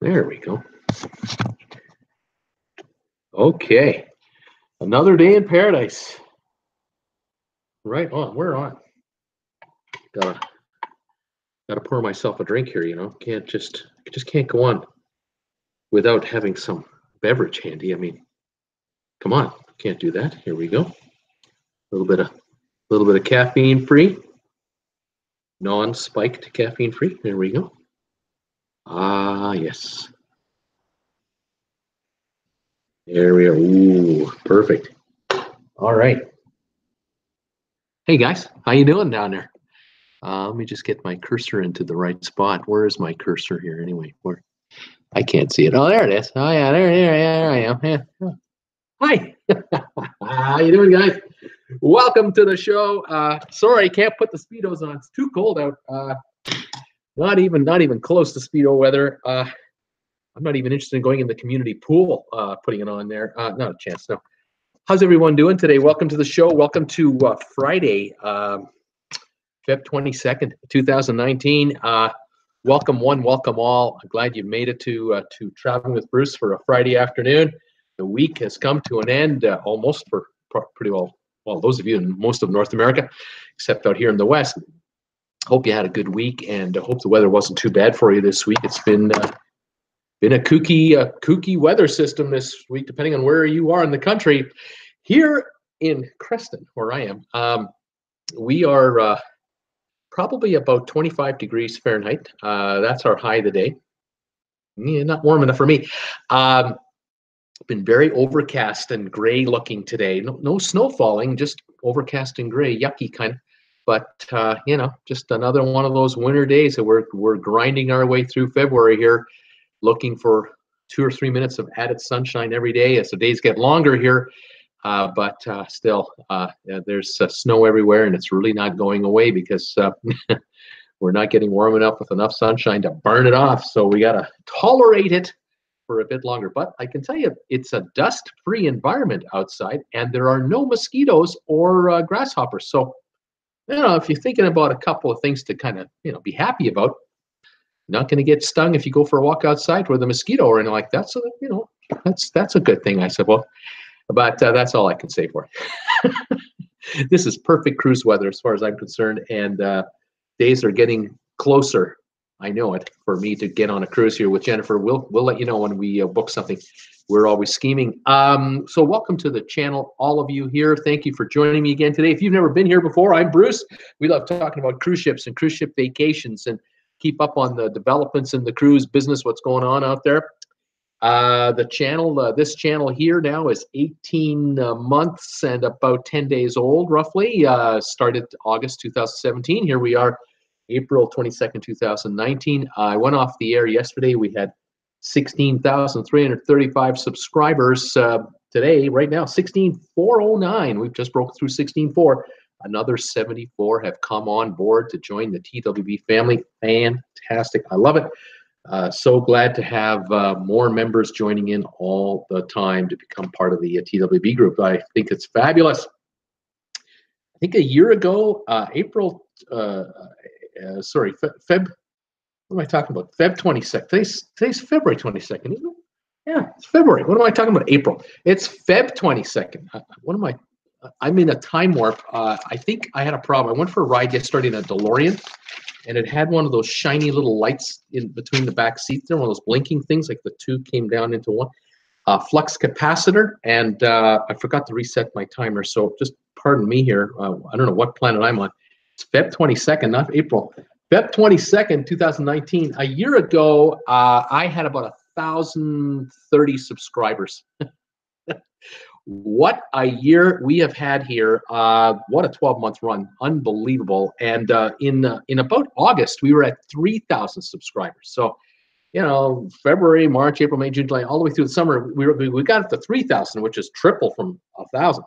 There we go. Okay. Another day in paradise. Right on. We're on. Gotta gotta pour myself a drink here, you know. Can't just just can't go on without having some beverage handy. I mean, come on, can't do that. Here we go. A little bit of a little bit of caffeine free, non-spiked caffeine free. There we go. Ah, yes. There we are. Ooh, perfect. All right. Hey guys, how you doing down there? Uh, let me just get my cursor into the right spot. Where is my cursor here anyway? Where? I can't see it. Oh, there it is. Oh yeah, there, there, there I am. Yeah. Hi. how you doing, guys? Welcome to the show. Uh, sorry, can't put the speedos on. It's too cold out. Uh, not even, not even close to speedo weather. Uh, I'm not even interested in going in the community pool, uh, putting it on there. Uh, not a chance. No. How's everyone doing today? Welcome to the show. Welcome to uh, Friday, um, Feb 22nd, 2019. Uh, welcome one, welcome all. I'm glad you made it to uh, to travelling with Bruce for a Friday afternoon. The week has come to an end uh, almost for pretty well. Well, those of you in most of North America, except out here in the West. Hope you had a good week, and I hope the weather wasn't too bad for you this week. It's been uh, been a kooky, uh, kooky weather system this week, depending on where you are in the country. Here in Creston, where I am, um, we are uh, probably about 25 degrees Fahrenheit. Uh, that's our high of the day. Yeah, not warm enough for me. Um, been very overcast and gray looking today. No, no snow falling, just overcast and gray, yucky kind of. But uh, you know, just another one of those winter days that we're we're grinding our way through February here looking for two or three minutes of added sunshine every day as the days get longer here. Uh, but uh, still, uh, there's uh, snow everywhere, and it's really not going away because uh, we're not getting warm enough with enough sunshine to burn it off. So we got to tolerate it for a bit longer. But I can tell you, it's a dust-free environment outside, and there are no mosquitoes or uh, grasshoppers. So, you know, if you're thinking about a couple of things to kind of, you know, be happy about, not going to get stung if you go for a walk outside with a mosquito or anything like that. So you know that's that's a good thing, I said. Well, but uh, that's all I can say for it. this is perfect cruise weather as far as I'm concerned, and uh, days are getting closer. I know it for me to get on a cruise here with Jennifer. We'll we'll let you know when we uh, book something. We're always scheming. Um, so welcome to the channel, all of you here. Thank you for joining me again today. If you've never been here before, I'm Bruce. We love talking about cruise ships and cruise ship vacations and keep up on the developments in the cruise business, what's going on out there. Uh, the channel, uh, this channel here now is 18 uh, months and about 10 days old, roughly. Uh, started August 2017. Here we are, April 22nd, 2019. I went off the air yesterday. We had 16,335 subscribers uh, today, right now, 16,409. We've just broke through 16,4. Another 74 have come on board to join the TWB family. Fantastic. I love it. Uh, so glad to have uh, more members joining in all the time to become part of the uh, TWB group. I think it's fabulous. I think a year ago, uh, April, uh, uh, sorry, Feb, what am I talking about? Feb 22nd. Today's, today's February 22nd, isn't it? Yeah, it's February. What am I talking about? April. It's Feb 22nd. What am I I'm in a time warp. Uh, I think I had a problem. I went for a ride yesterday in a DeLorean, and it had one of those shiny little lights in between the back seats. There, one of those blinking things, like the two came down into one. Uh, flux capacitor, and uh, I forgot to reset my timer. So just pardon me here. Uh, I don't know what planet I'm on. It's Feb 22nd, not April. Feb 22nd, 2019. A year ago, uh, I had about a thousand thirty subscribers. what a year we have had here. Uh, what a 12 month run. Unbelievable. And uh, in, uh, in about August, we were at 3,000 subscribers. So, you know, February, March, April, May, June, July, all the way through the summer, we, were, we got up to 3,000, which is triple from a 1,000.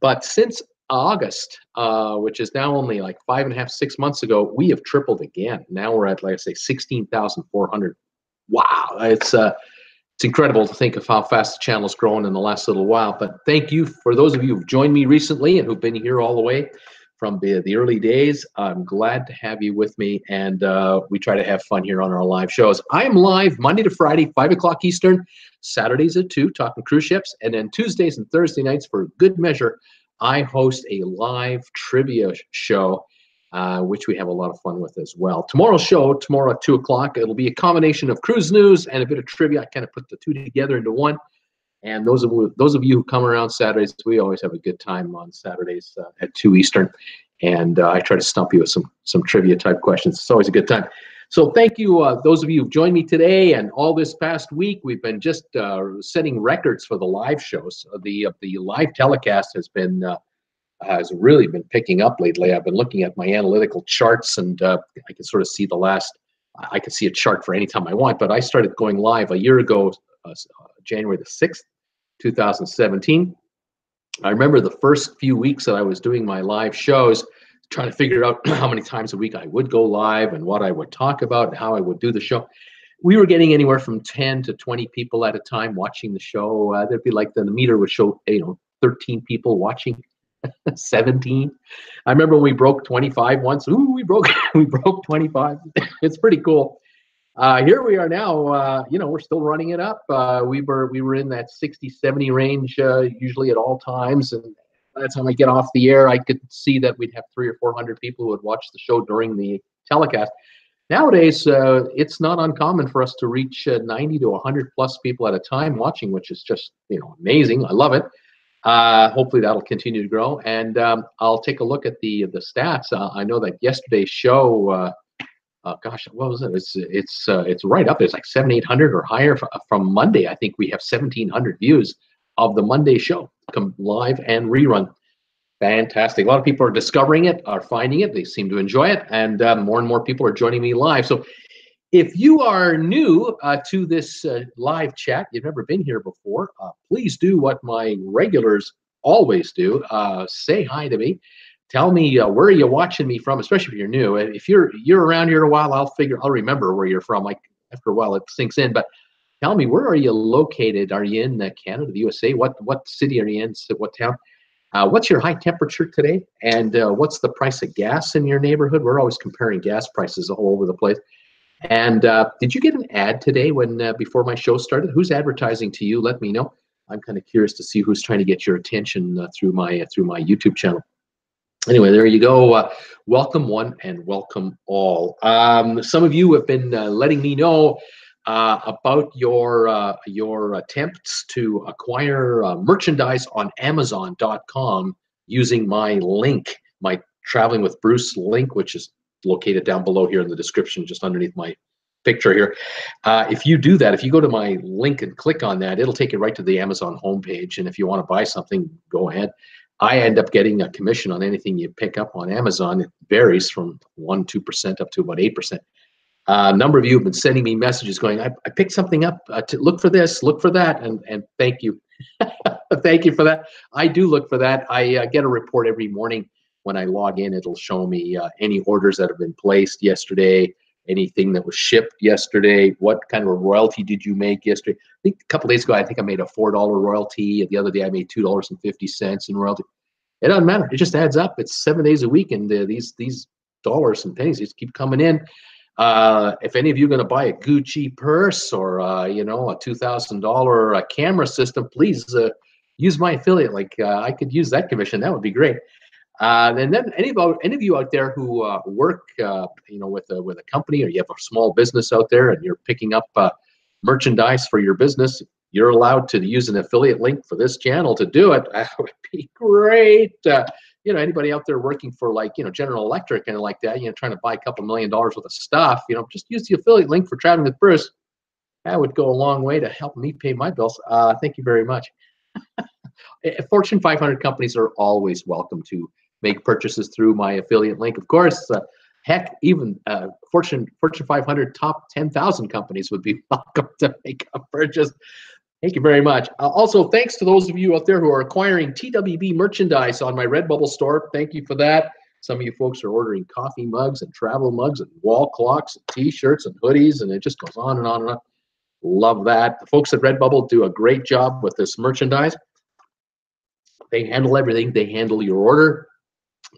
But since August, uh, which is now only like five and a half, six months ago, we have tripled again. Now we're at, like I say, 16,400. Wow. It's, uh, it's incredible to think of how fast the channel's grown in the last little while. But thank you for those of you who've joined me recently and who've been here all the way from the, the early days. I'm glad to have you with me, and uh, we try to have fun here on our live shows. I'm live Monday to Friday, 5 o'clock Eastern, Saturdays at 2, talking cruise ships, and then Tuesdays and Thursday nights for good measure, I host a live trivia show uh, which we have a lot of fun with as well. Tomorrow's show, tomorrow at 2 o'clock, it'll be a combination of cruise news and a bit of trivia. I kind of put the two together into one. And those of those of you who come around Saturdays, we always have a good time on Saturdays uh, at 2 Eastern. And uh, I try to stump you with some, some trivia type questions. It's always a good time. So thank you, uh, those of you who've joined me today and all this past week. We've been just uh, setting records for the live shows. the the live telecast has been has really been picking up lately. I've been looking at my analytical charts and uh, I can sort of see the last, I can see a chart for any time I want, but I started going live a year ago, uh, January the 6th, 2017. I remember the first few weeks that I was doing my live shows, trying to figure out how many times a week I would go live and what I would talk about and how I would do the show. We were getting anywhere from 10 to 20 people at a time watching the show. Uh, there'd be like the, the meter would show, you know, 13 people watching 17. I remember when we broke 25 once. Ooh, we broke we broke 25. it's pretty cool. Uh, here we are now. Uh, you know, we're still running it up. Uh, we were we were in that 60, 70 range uh, usually at all times, and by the time I get off the air, I could see that we'd have three or four hundred people who would watch the show during the telecast. Nowadays, uh, it's not uncommon for us to reach uh, 90 to 100 plus people at a time watching, which is just you know amazing. I love it. Uh, hopefully that'll continue to grow. And um, I'll take a look at the the stats. Uh, I know that yesterday's show, uh, uh gosh, what was it? It's it's uh, it's right up. It's like seven eight hundred or higher from Monday. I think we have seventeen hundred views of the Monday show, come live and rerun. Fantastic. A lot of people are discovering it, are finding it. They seem to enjoy it, and uh, more and more people are joining me live. So if you are new uh, to this uh, live chat, you've never been here before, uh, please do what my regulars always do. Uh, say hi to me. Tell me uh, where are you watching me from, especially if you're new. If you're you're around here a while, I'll figure I'll remember where you're from. Like after a while, it sinks in. But tell me where are you located? Are you in uh, Canada, the USA? What what city are you in? What town? what's your high temperature today? And what's the price of gas in your neighborhood? We're always comparing gas prices all over the place. And uh, did you get an ad today when uh, before my show started? Who's advertising to you? Let me know. I'm kind of curious to see who's trying to get your attention uh, through my uh, through my YouTube channel. Anyway, there you go. Uh, welcome one and welcome all. Um, some of you have been uh, letting me know about your your attempts to acquire merchandise on Amazon.com using my link, my travelling with Bruce link, which is located down below here in the description, just underneath my picture here. Uh, if you do that, if you go to my link and click on that, it'll take you right to the Amazon homepage. And if you want to buy something, go ahead. I end up getting a commission on anything you pick up on Amazon. It varies from 1%, 2% up to about 8%. Uh, a number of you have been sending me messages going, I, I picked something up uh, to look for this, look for that, and, and thank you. thank you for that. I do look for that. I uh, get a report every morning when I log in, it'll show me uh, any orders that have been placed yesterday, anything that was shipped yesterday, what kind of a royalty did you make yesterday. I think a couple days ago, I think I made a $4 royalty. The other day, I made $2.50 in royalty. It doesn't matter. It just adds up. It's seven days a week, and uh, these these dollars and pennies just keep coming in. Uh, if any of you are going to buy a Gucci purse or uh, you know a two thousand dollar uh, camera system, please uh, use my affiliate. Like uh, I could use that commission. That would be great. And then any of any of you out there who work, you know, with a with a company or you have a small business out there and you're picking up merchandise for your business, you're allowed to use an affiliate link for this channel to do it. That would be great. You know, anybody out there working for like you know General Electric and like that, you know, trying to buy a couple million dollars worth of stuff, you know, just use the affiliate link for travelling with Bruce. That would go a long way to help me pay my bills. Uh, thank you very much. Fortune 500 companies are always welcome to make purchases through my affiliate link. Of course, uh, heck, even uh, Fortune Fortune 500 top 10,000 companies would be welcome to make a purchase. Thank you very much. Uh, also, thanks to those of you out there who are acquiring TWB merchandise on my Redbubble store. Thank you for that. Some of you folks are ordering coffee mugs and travel mugs and wall clocks and t-shirts and hoodies, and it just goes on and on and on. Love that. The folks at Redbubble do a great job with this merchandise. They handle everything. They handle your order.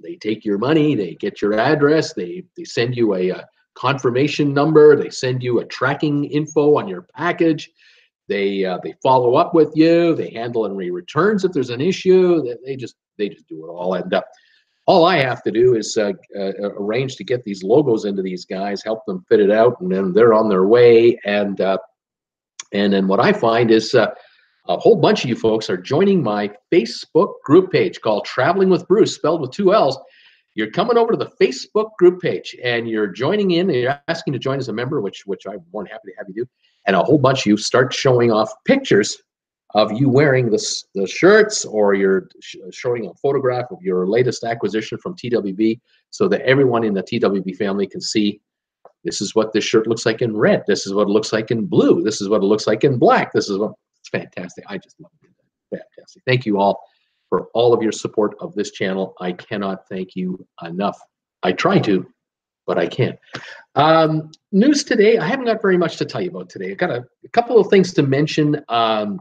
They take your money. They get your address. They they send you a, a confirmation number. They send you a tracking info on your package. They uh, they follow up with you. They handle any returns if there's an issue. They, they just they just do it all. And uh, all I have to do is uh, uh, arrange to get these logos into these guys, help them fit it out, and then they're on their way. And uh, and then what I find is a whole bunch of you folks are joining my Facebook group page called Travelling with Bruce, spelled with two L's. You're coming over to the Facebook group page and you're joining in. And you're asking to join as a member, which which I'm more than happy to have you do. And a whole bunch of you start showing off pictures of you wearing the, the shirts or you're sh showing a photograph of your latest acquisition from TWB so that everyone in the TWB family can see this is what this shirt looks like in red. This is what it looks like in blue. This is what it looks like in black. This is what it's fantastic. I just love it. Fantastic. Thank you all for all of your support of this channel. I cannot thank you enough. I try to, but I can't. Um, news today, I haven't got very much to tell you about today. I've got a, a couple of things to mention. Um,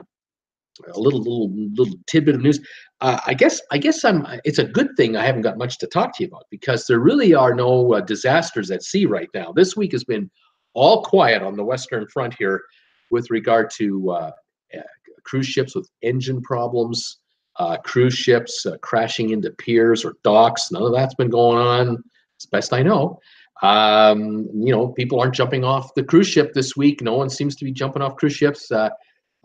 a little little little tidbit of news. Uh, I guess I guess I'm. It's a good thing I haven't got much to talk to you about because there really are no uh, disasters at sea right now. This week has been all quiet on the Western Front here, with regard to uh, uh cruise ships with engine problems, uh, cruise ships uh, crashing into piers or docks. None of that's been going on, as best I know. Um, you know, people aren't jumping off the cruise ship this week. No one seems to be jumping off cruise ships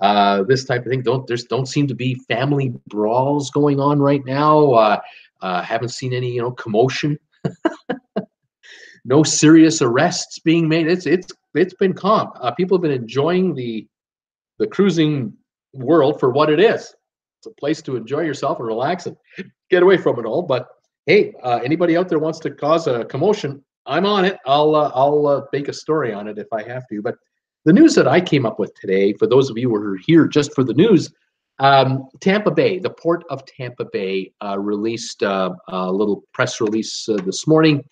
uh, this type of thing. Don't there's don't seem to be family brawls going on right now. Uh, uh, haven't seen any you know commotion. no serious arrests being made. It's it's it's been calm. Uh, people have been enjoying the the cruising world for what it is. It's a place to enjoy yourself and relax and get away from it all. But hey, uh, anybody out there wants to cause a commotion, I'm on it. I'll uh, I'll uh, make a story on it if I have to. But the news that I came up with today, for those of you who are here just for the news, um, Tampa Bay, the port of Tampa Bay, uh, released uh, a little press release uh, this morning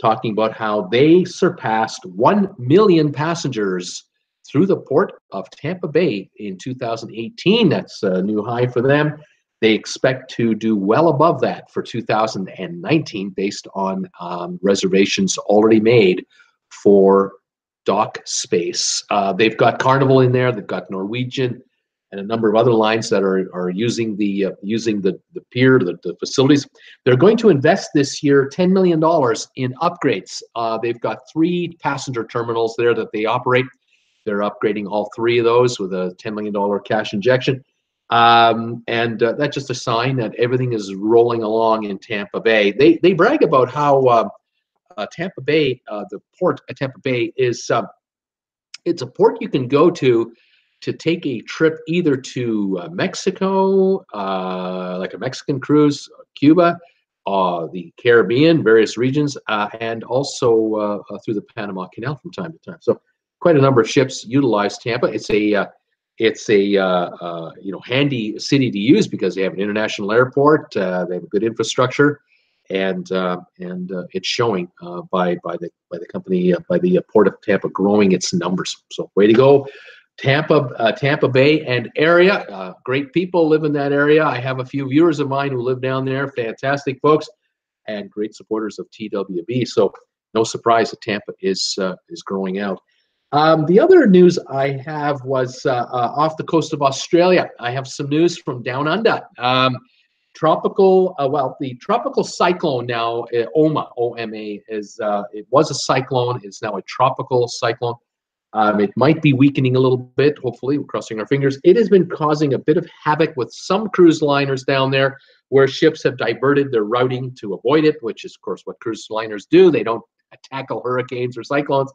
talking about how they surpassed 1 million passengers through the port of Tampa Bay in 2018. That's a new high for them. They expect to do well above that for 2019 based on um, reservations already made for dock space. Uh, they've got Carnival in there. They've got Norwegian and a number of other lines that are, are using the uh, using the, the pier, the, the facilities. They're going to invest this year $10 million in upgrades. Uh, they've got three passenger terminals there that they operate. They're upgrading all three of those with a $10 million cash injection. Um, and uh, that's just a sign that everything is rolling along in Tampa Bay. They, they brag about how uh, uh, Tampa Bay, uh, the port at Tampa Bay is uh, it's a port you can go to to take a trip either to uh, Mexico, uh, like a Mexican cruise, Cuba, the Caribbean, various regions, and also through the Panama Canal from time to time. So quite a number of ships utilize Tampa. It's a it's a you know handy city to use because they have an international airport. they have a good infrastructure and uh, and uh, it's showing uh, by by the by the company uh, by the uh, Port of Tampa growing its numbers. So way to go, Tampa uh, Tampa Bay and area. great people live in that area. I have a few viewers of mine who live down there. Fantastic folks, and great supporters of TWB. So no surprise that Tampa is is growing out. Um, the other news I have was off the coast of Australia. I have some news from down under. Um, tropical uh, well the tropical cyclone now uh, oma oma is uh, it was a cyclone it's now a tropical cyclone um, it might be weakening a little bit hopefully we're crossing our fingers it has been causing a bit of havoc with some cruise liners down there where ships have diverted their routing to avoid it which is of course what cruise liners do they don't tackle hurricanes or cyclones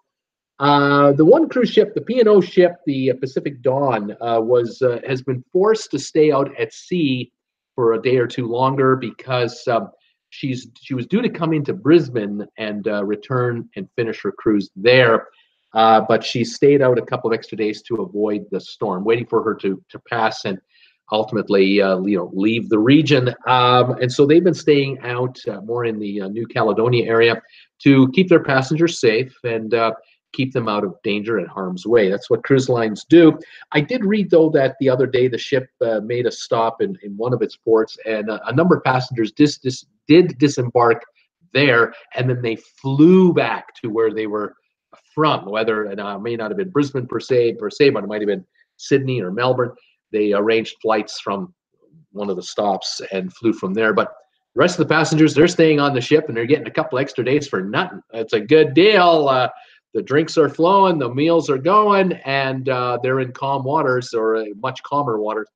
uh, the one cruise ship, the P&O ship, the Pacific Dawn, uh, was uh, has been forced to stay out at sea for a day or two longer because um, she's she was due to come into Brisbane and uh, return and finish her cruise there. Uh, but she stayed out a couple of extra days to avoid the storm, waiting for her to to pass and ultimately uh, you know leave the region. Um, and so they've been staying out uh, more in the uh, New Caledonia area to keep their passengers safe and uh, keep them out of danger and harm's way. That's what cruise lines do. I did read, though, that the other day the ship uh, made a stop in, in one of its ports, and a, a number of passengers dis, dis, did disembark there, and then they flew back to where they were from. Whether and uh, may not have been Brisbane per se, per se, but it might have been Sydney or Melbourne. They arranged flights from one of the stops and flew from there. But the rest of the passengers, they're staying on the ship and they're getting a couple extra days for nothing. It's a good deal. Uh, the drinks are flowing, the meals are going, and uh, they're in calm waters or uh, much calmer waters.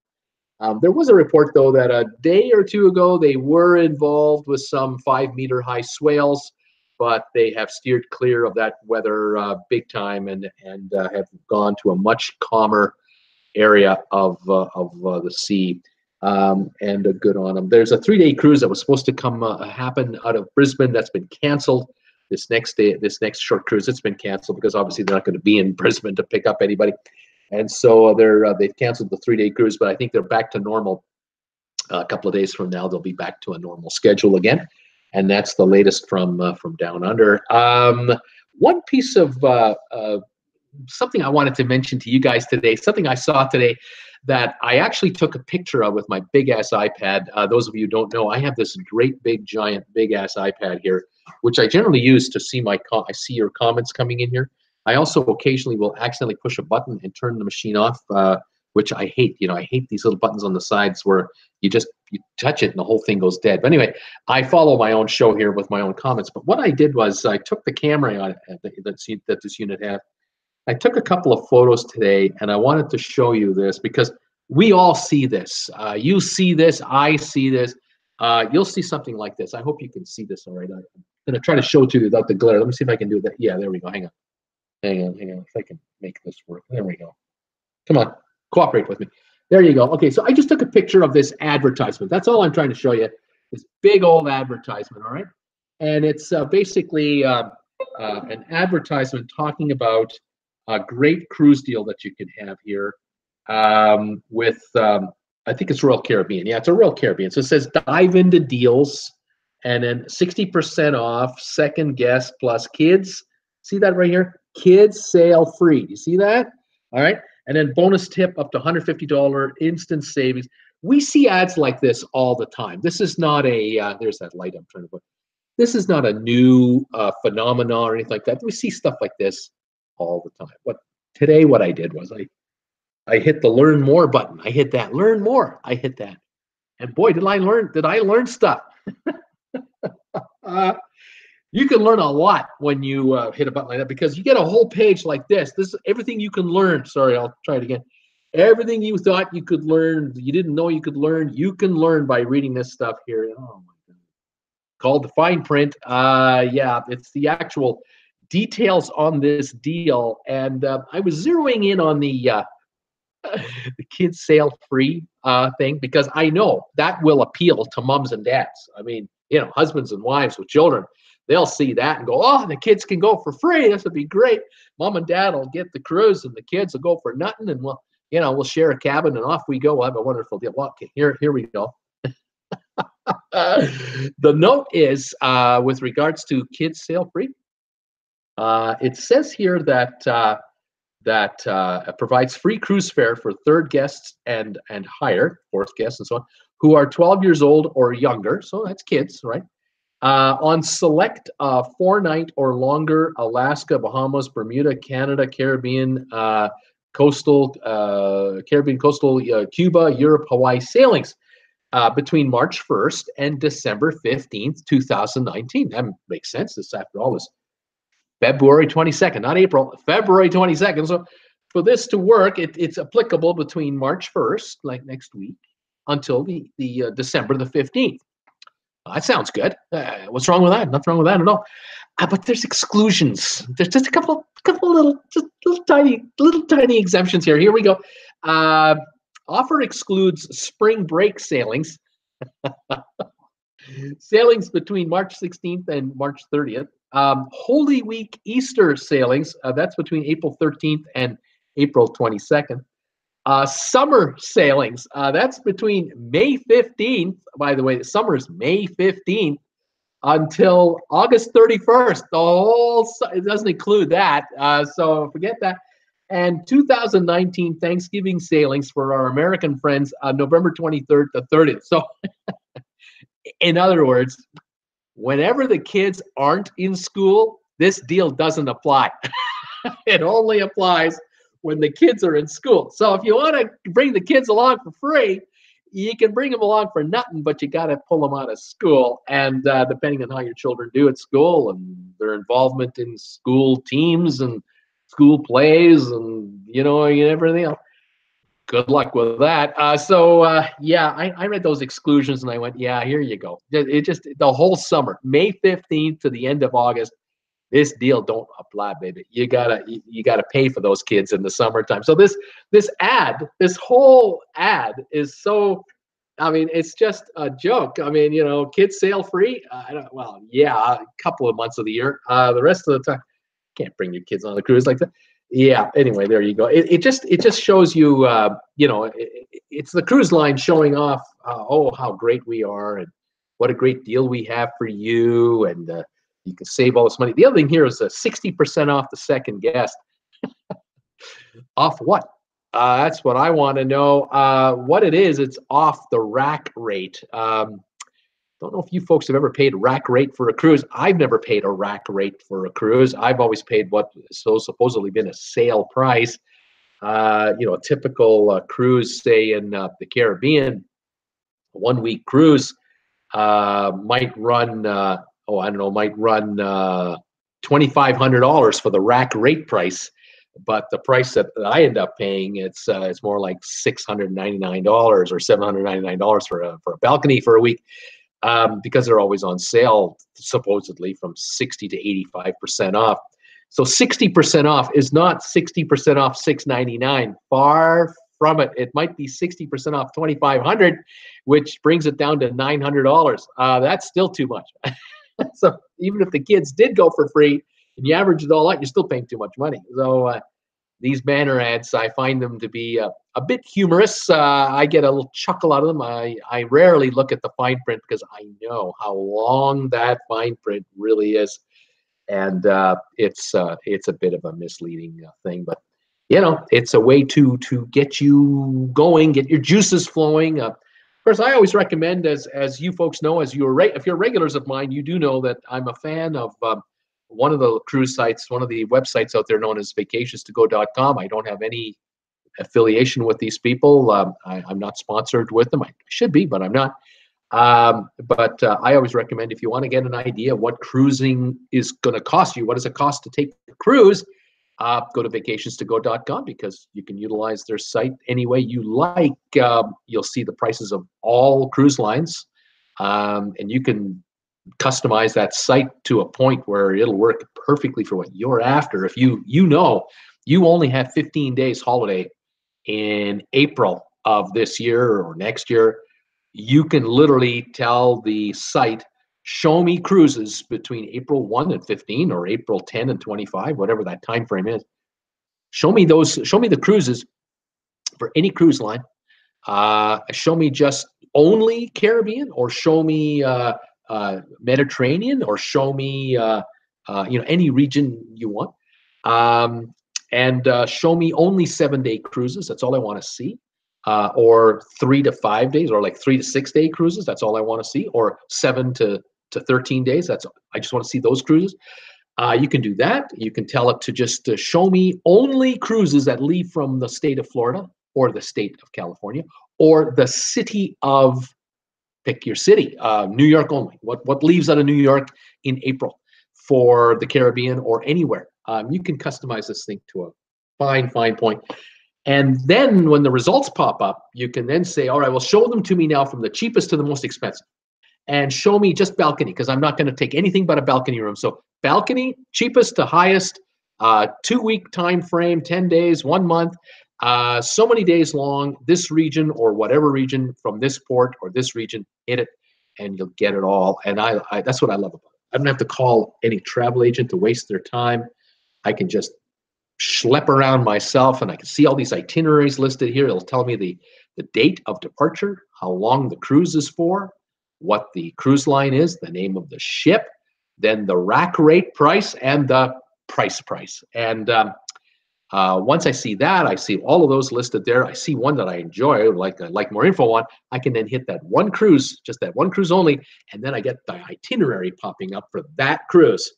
Um, there was a report, though, that a day or two ago they were involved with some five meter high swales, but they have steered clear of that weather uh, big time and, and uh, have gone to a much calmer area of, uh, of uh, the sea. Um, and good on them. There's a three day cruise that was supposed to come happen out of Brisbane that's been canceled this next day, this next short cruise, it's been canceled because obviously they're not going to be in Brisbane to pick up anybody, and so they're uh, they've canceled the three day cruise. But I think they're back to normal. Uh, a couple of days from now, they'll be back to a normal schedule again, and that's the latest from uh, from down under. Um, one piece of uh, uh, something I wanted to mention to you guys today, something I saw today that I actually took a picture of with my big ass iPad. Uh, those of you don't know, I have this great big giant big ass iPad here which I generally use to see my I see your comments coming in here. I also occasionally will accidentally push a button and turn the machine off, uh, which I hate. You know, I hate these little buttons on the sides where you just you touch it and the whole thing goes dead. But anyway, I follow my own show here with my own comments. But what I did was I took the camera on that, that, this unit had. I took a couple of photos today, and I wanted to show you this because we all see this. Uh, you see this. I see this. Uh, you'll see something like this. I hope you can see this all right. I'm to try to show to you without the glare. Let me see if I can do that. Yeah, there we go. Hang on. Hang on, hang on. If I can make this work. There we go. Come on. Cooperate with me. There you go. Okay, so I just took a picture of this advertisement. That's all I'm trying to show you. This big old advertisement, all right? And it's uh, basically uh, uh, an advertisement talking about a great cruise deal that you can have here um, with um, I think it's Royal Caribbean. Yeah, it's a Royal Caribbean. So it says dive into deals and then 60% off, second guest plus kids. See that right here? Kids sale free. You see that? All right. And then bonus tip up to $150 instant savings. We see ads like this all the time. This is not a, uh, there's that light I'm trying to put. This is not a new uh, phenomenon or anything like that. We see stuff like this all the time. What today, what I did was I I hit the learn more button. I hit that learn more. I hit that. And boy, did I learn, did I learn stuff. uh, you can learn a lot when you uh, hit a button like that because you get a whole page like this. This is everything you can learn. Sorry, I'll try it again. Everything you thought you could learn, you didn't know you could learn, you can learn by reading this stuff here. Oh my goodness. Called the fine print. Uh, yeah, it's the actual details on this deal. And uh, I was zeroing in on the uh, the kids sale free uh, thing because I know that will appeal to moms and dads. I mean, you know, husbands and wives with children, they'll see that and go, "Oh, the kids can go for free. This would be great." Mom and dad will get the cruise, and the kids will go for nothing, and we'll, you know, we'll share a cabin, and off we go. We'll have a wonderful deal. Well, okay, here, here we go. the note is uh, with regards to kids sail free. Uh, it says here that uh, that uh, provides free cruise fare for third guests and and higher, fourth guests and so on, who are 12 years old or younger. So that's kids, right? Uh, on select uh, four night or longer Alaska, Bahamas, Bermuda, Canada, Caribbean, uh, coastal uh, Caribbean, coastal uh, Cuba, Europe, Hawaii sailings. between March 1st and December 15th, 2019. That makes sense. This, after all, is February 22nd, not April, February 22nd. So for this to work, it, it's applicable between March 1st, like next week, until the, the uh, December the 15th. Well, that sounds good. Uh, what's wrong with that? Nothing wrong with that at all. Uh, but there's exclusions. There's just a couple, couple little, just little tiny, little tiny exemptions here. Here we go. Uh, offer excludes spring break sailings. sailings between March 16th and March 30th. Um, Holy Week Easter sailings, uh, that's between April 13th and April 22nd. Uh, summer sailings, uh, that's between May 15th. By the way, the summer is May 15th until August 31st. The whole it doesn't include that, uh, so forget that. And 2019 Thanksgiving sailings for our American friends November 23rd to 30th. So, in other words, whenever the kids aren't in school, this deal doesn't apply. it only applies when the kids are in school. So if you want to bring the kids along for free, you can bring them along for nothing, but you got to pull them out of school. And uh, depending on how your children do at school and their involvement in school teams and school plays and you know and everything else, good luck with that. Uh, so uh, yeah, I, I, read those exclusions and I went, yeah, here you go. It, it just the whole summer, May 15th to the end of August this deal don't apply baby. You gotta you, gotta pay for those kids in the summertime. So this this ad this whole ad is so i mean it's just a joke. I mean you know kids sail free. Uh, well yeah a couple of months of the year. Uh, the rest of the time can't bring your kids on the cruise like that. Yeah anyway there you go. It, it just it just shows you uh, you know it, it's the cruise line showing off uh, oh how great we are and what a great deal we have for you and uh, you can save all this money. The other thing here is a 60% off the second guest. off what? Uh, that's what I want to know. Uh, what it is, it's off the rack rate. Um, don't know if you folks have ever paid rack rate for a cruise. I've never paid a rack rate for a cruise. I've always paid what so supposedly been a sale price. Uh, you know, a typical uh, cruise, say in uh, the Caribbean, one week cruise uh, might run oh, I don't know, might run uh, $2,500 for the rack rate price. But the price that, I end up paying, it's uh, it's more like $699 or $799 for a, for a balcony for a week um, because they're always on sale, supposedly from 60 to 85% off. So 60% off is not 60% off 699. Far from it. It might be 60% off 2500 which brings it down to $900. Uh, that's still too much. so even if the kids did go for free and you average it all out, you're still paying too much money. So uh, these banner ads, I find them to be uh, a bit humorous. Uh, I get a little chuckle out of them. I, I rarely look at the fine print because I know how long that fine print really is, and uh, it's uh, it's a bit of a misleading uh, thing. But you know, it's a way to to get you going, get your juices flowing course, I always recommend, as as you folks know, as you're re- if you're regulars of mine, you do know that I'm a fan of um, one of the cruise sites, one of the websites out there known as vacationstogo.com. I don't have any affiliation with these people. Um, I, am not sponsored with them. I should be, but I'm not. Um, but uh, I always recommend if you want to get an idea what cruising is going to cost you, what does it cost to take a cruise? Uh, go to vacationstogo.com because you can utilize their site any way you like. Um, you'll see the prices of all cruise lines, um, and you can customize that site to a point where it'll work perfectly for what you're after. If you you know you only have 15 days holiday in April of this year or next year, you can literally tell the site show me cruises between April 1 and 15 or April 10 and 25, whatever that time frame is. Show me those, show me the cruises for any cruise line. Uh, show me just only Caribbean or show me uh, uh, Mediterranean or show me uh, uh, you know any region you want. Um, and uh, show me only seven day cruises. That's all I want to see. or three to five days, or like three to six day cruises. That's all I want to see. Or seven to to 13 days. That's I just want to see those cruises. Uh, you can do that. You can tell it to just uh, show me only cruises that leave from the state of Florida or the state of California or the city of pick your city, uh, New York only. What what leaves out of New York in April for the Caribbean or anywhere? Um, you can customize this thing to a fine fine point. And then when the results pop up, you can then say, all right, well, show them to me now from the cheapest to the most expensive and show me just balcony because I'm not going to take anything but a balcony room. So balcony, cheapest to highest, uh, two week time frame, 10 days, one month, uh, so many days long, this region or whatever region from this port or this region, hit it and you'll get it all. And I, I that's what I love about it. I don't have to call any travel agent to waste their time. I can just schlep around myself and I can see all these itineraries listed here. It'll tell me the, the date of departure, how long the cruise is for, what the cruise line is, the name of the ship, then the rack rate price, and the price price. And um, uh, once I see that, I see all of those listed there. I see one that I enjoy, like uh, like more info on. I can then hit that one cruise, just that one cruise only, and then I get the itinerary popping up for that cruise,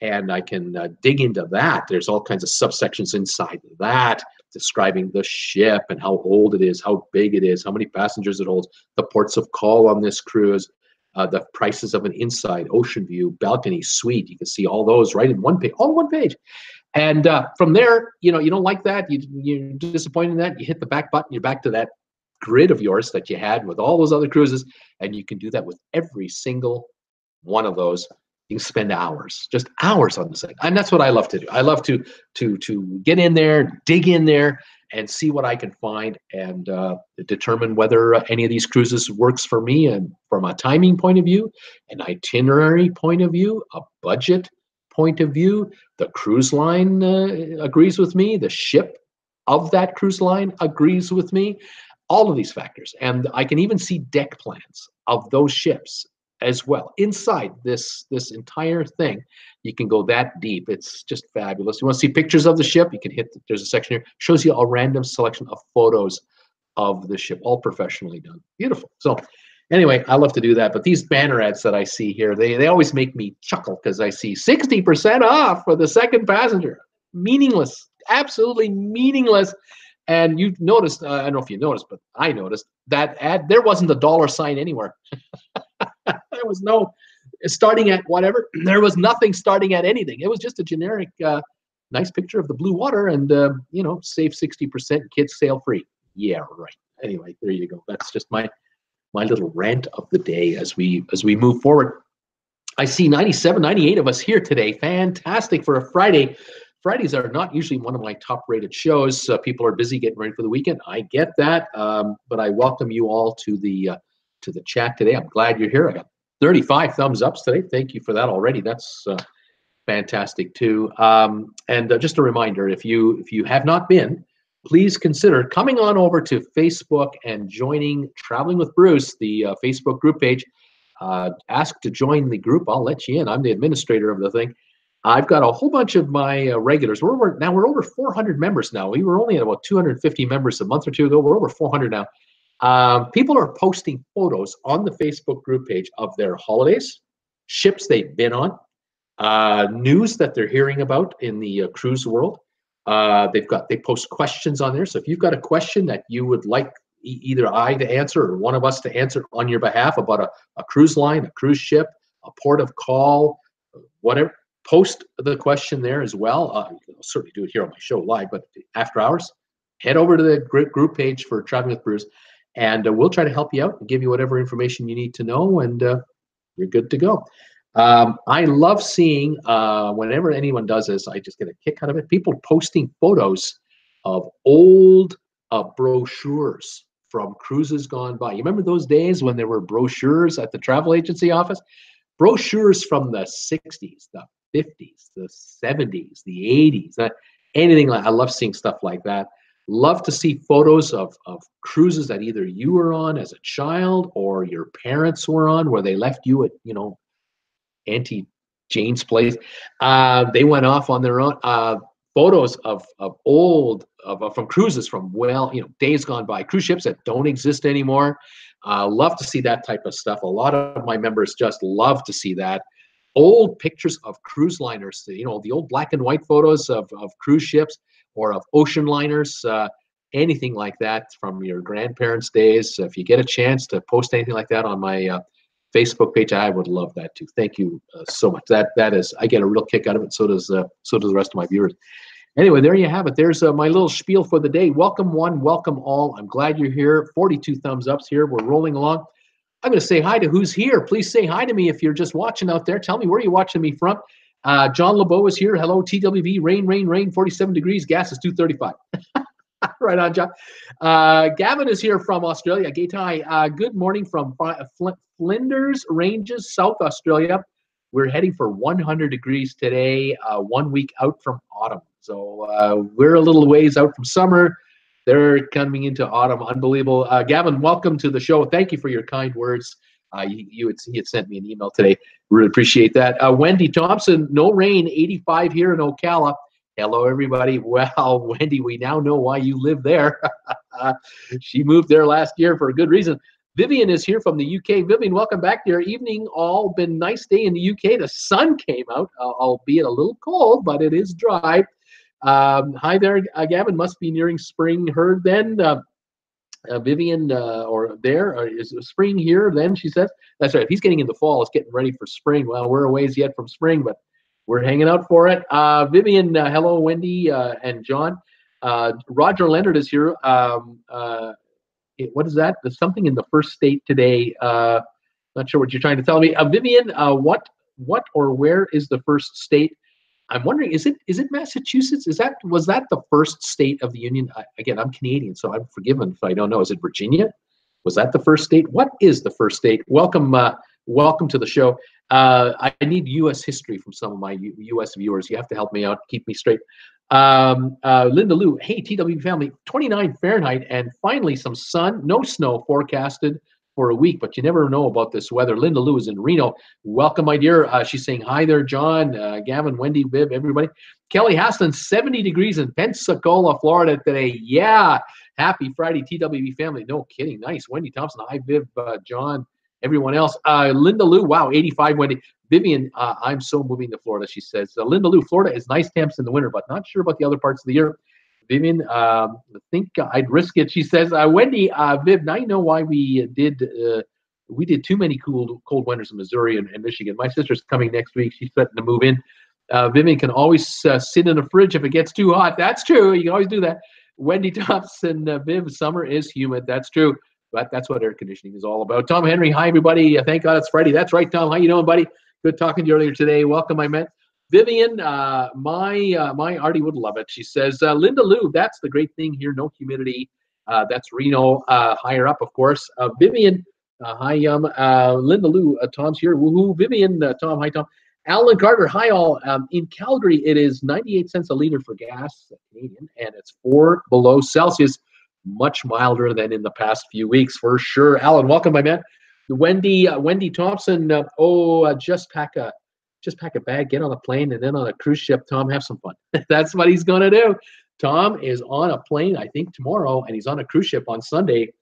and I can uh, dig into that. There's all kinds of subsections inside that describing the ship and how old it is, how big it is, how many passengers it holds, the ports of call on this cruise, uh, the prices of an inside ocean view, balcony, suite. You can see all those right in one page, all one page. And uh, from there, you know, you don't like that, you, you're disappointed in that, you hit the back button, you're back to that grid of yours that you had with all those other cruises, and you can do that with every single one of those. You can spend hours, just hours on the site, and that's what I love to do. I love to to to get in there, dig in there, and see what I can find, and uh, determine whether any of these cruises works for me, and from a timing point of view, an itinerary point of view, a budget point of view. The cruise line uh, agrees with me. The ship of that cruise line agrees with me. All of these factors. And I can even see deck plans of those ships as well inside this this entire thing you can go that deep it's just fabulous you want to see pictures of the ship you can hit the, there's a section here shows you a random selection of photos of the ship all professionally done beautiful so anyway, I love to do that. But these banner ads that I see here, they, they always make me chuckle because I see 60% off for the second passenger. Meaningless, absolutely meaningless. And you noticed, uh, I don't know if you noticed, but I noticed that ad, there wasn't a dollar sign anywhere. there was no starting at whatever. There was nothing starting at anything. It was just a generic, uh, nice picture of the blue water and, uh, you know, save 60%, kids sail free. Yeah, right. Anyway, there you go. That's just my my little rant of the day as we as we move forward. I see 97, 98 of us here today. Fantastic for a Friday. Fridays are not usually one of my top rated shows. Uh, people are busy getting ready for the weekend. I get that, um, but I welcome you all to the uh, to the chat today. I'm glad you're here. I got 35 thumbs ups today. Thank you for that already. That's uh, fantastic too. Um, and uh, just a reminder, if you if you have not been please consider coming on over to Facebook and joining Travelling with Bruce, the uh, Facebook group page. Uh, ask to join the group. I'll let you in. I'm the administrator of the thing. I've got a whole bunch of my uh, regulars. We're over, now we're over 400 members now. We were only at about 250 members a month or two ago. We're over 400 now. Um, people are posting photos on the Facebook group page of their holidays, ships they've been on, uh, news that they're hearing about in the uh, cruise world. Uh, they've got they post questions on there. So if you've got a question that you would like e- either I to answer or one of us to answer on your behalf about a, a cruise line, a cruise ship, a port of call, whatever, post the question there as well. Uh, I'll certainly do it here on my show live, but after hours, head over to the group page for Travelling with Bruce, and uh, we'll try to help you out and give you whatever information you need to know, and uh, you're good to go. Um, I love seeing uh, whenever anyone does this, I just get a kick out of it. People posting photos of old uh, brochures from cruises gone by. You remember those days when there were brochures at the travel agency office? Brochures from the 60s, the 50s, the 70s, the 80s, uh, anything like I love seeing stuff like that. Love to see photos of, of cruises that either you were on as a child or your parents were on where they left you at, you know, Auntie Jane's place. Uh, they went off on their own. Uh, photos of of old of, from cruises from well you know days gone by cruise ships that don't exist anymore uh, love to see that type of stuff a lot of my members just love to see that old pictures of cruise liners you know the old black and white photos of, of cruise ships or of ocean liners uh, anything like that from your grandparents days if you get a chance to post anything like that on my uh, Facebook page. I would love that too. Thank you uh, so much. That that is, I get a real kick out of it. So does uh, so does the rest of my viewers. Anyway, there you have it. There's uh, my little spiel for the day. Welcome one, welcome all. I'm glad you're here. 42 thumbs ups here. We're rolling along. I'm going to say hi to who's here. Please say hi to me if you're just watching out there. Tell me where you're watching me from. Uh, John LeBeau is here. Hello, TWB. Rain, rain, rain. 47 degrees. Gas is 235. right on, John. Uh, Gavin is here from Australia. Gaitai, uh, good morning from Flinders Ranges, South Australia. We're heading for 100 degrees today, uh, one week out from autumn. So uh, we're a little ways out from summer. They're coming into autumn. Unbelievable. Uh, Gavin, welcome to the show. Thank you for your kind words. Uh, you, you had, he had sent me an email today. Really appreciate that. Uh, Wendy Thompson, no rain, 85 here in Ocala. Hello, everybody. Well, Wendy, we now know why you live there. she moved there last year for a good reason. Vivian is here from the UK. Vivian, welcome back there. Evening all. Been nice day in the UK. The sun came out, uh, albeit a little cold, but it is dry. Um, hi there, uh, Gavin. Must be nearing spring. Heard then. Uh, uh, Vivian uh, or there or is spring here then she says? That's right if he's getting into fall it's getting ready for spring. Well we're a ways yet from spring but we're hanging out for it. Uh, Vivian uh, hello Wendy uh, and John. Uh, Roger Leonard is here. Um, it, what is that? There's something in the first state today not sure what you're trying to tell me. Vivian what what or where is the first state I'm wondering, is it is it Massachusetts? Is that was that the first state of the union? I, again, I'm Canadian, so I'm forgiven if I don't know. Is it Virginia? Was that the first state? What is the first state? Welcome, uh, welcome to the show. Uh, I need U.S. history from some of my U- U.S. viewers. You have to help me out, keep me straight. Um, uh, Linda Lou, hey TW family, 29 Fahrenheit, and finally some sun, no snow forecasted for a week, but you never know about this weather. Linda Lou is in Reno. Welcome, my dear. Uh, she's saying hi there, John, uh, Gavin, Wendy, Viv, everybody. Kelly Haslin, 70 degrees in Pensacola, Florida today. Yeah. Happy Friday, TWB family. No kidding. Nice. Wendy Thompson. Hi, Viv, uh, John, everyone else. Uh, Linda Lou, wow, 85, Wendy. Vivian, uh, I'm so moving to Florida, she says. Uh, Linda Lou, Florida is nice temps in the winter, but not sure about the other parts of the year. Vivian, um, I think I'd risk it. She says, uh, Wendy, uh, Viv, now you know why we did uh, we did too many cool cold winters in Missouri and, and, Michigan. My sister's coming next week. She's threatened to move in. Uh, Vivian can always uh, sit in the fridge if it gets too hot. That's true. You can always do that. Wendy Thompson, uh, Viv, summer is humid. That's true. But that's what air conditioning is all about. Tom Henry, hi everybody. thank God it's Friday. That's right, Tom. How you doing, buddy? Good talking to you earlier today. Welcome, I met Vivian, uh, my uh, my Artie would love it. She says, uh, Linda Lou, that's the great thing here. No humidity. Uh, that's Reno, uh, higher up, of course. Uh, Vivian, hi, um, Linda Lou, Tom's here. Woohoo, Vivian, Tom, hi, Tom. Alan Carter, hi all. Um, in Calgary, it is 98 cents a liter for gas, Canadian, and it's four below Celsius, much milder than in the past few weeks for sure. Alan, welcome, my man. Wendy, Wendy Thompson, oh, just pack a just pack a bag, get on a plane, and then on a cruise ship, Tom, have some fun. That's what he's going to do. Tom is on a plane, I think, tomorrow, and he's on a cruise ship on Sunday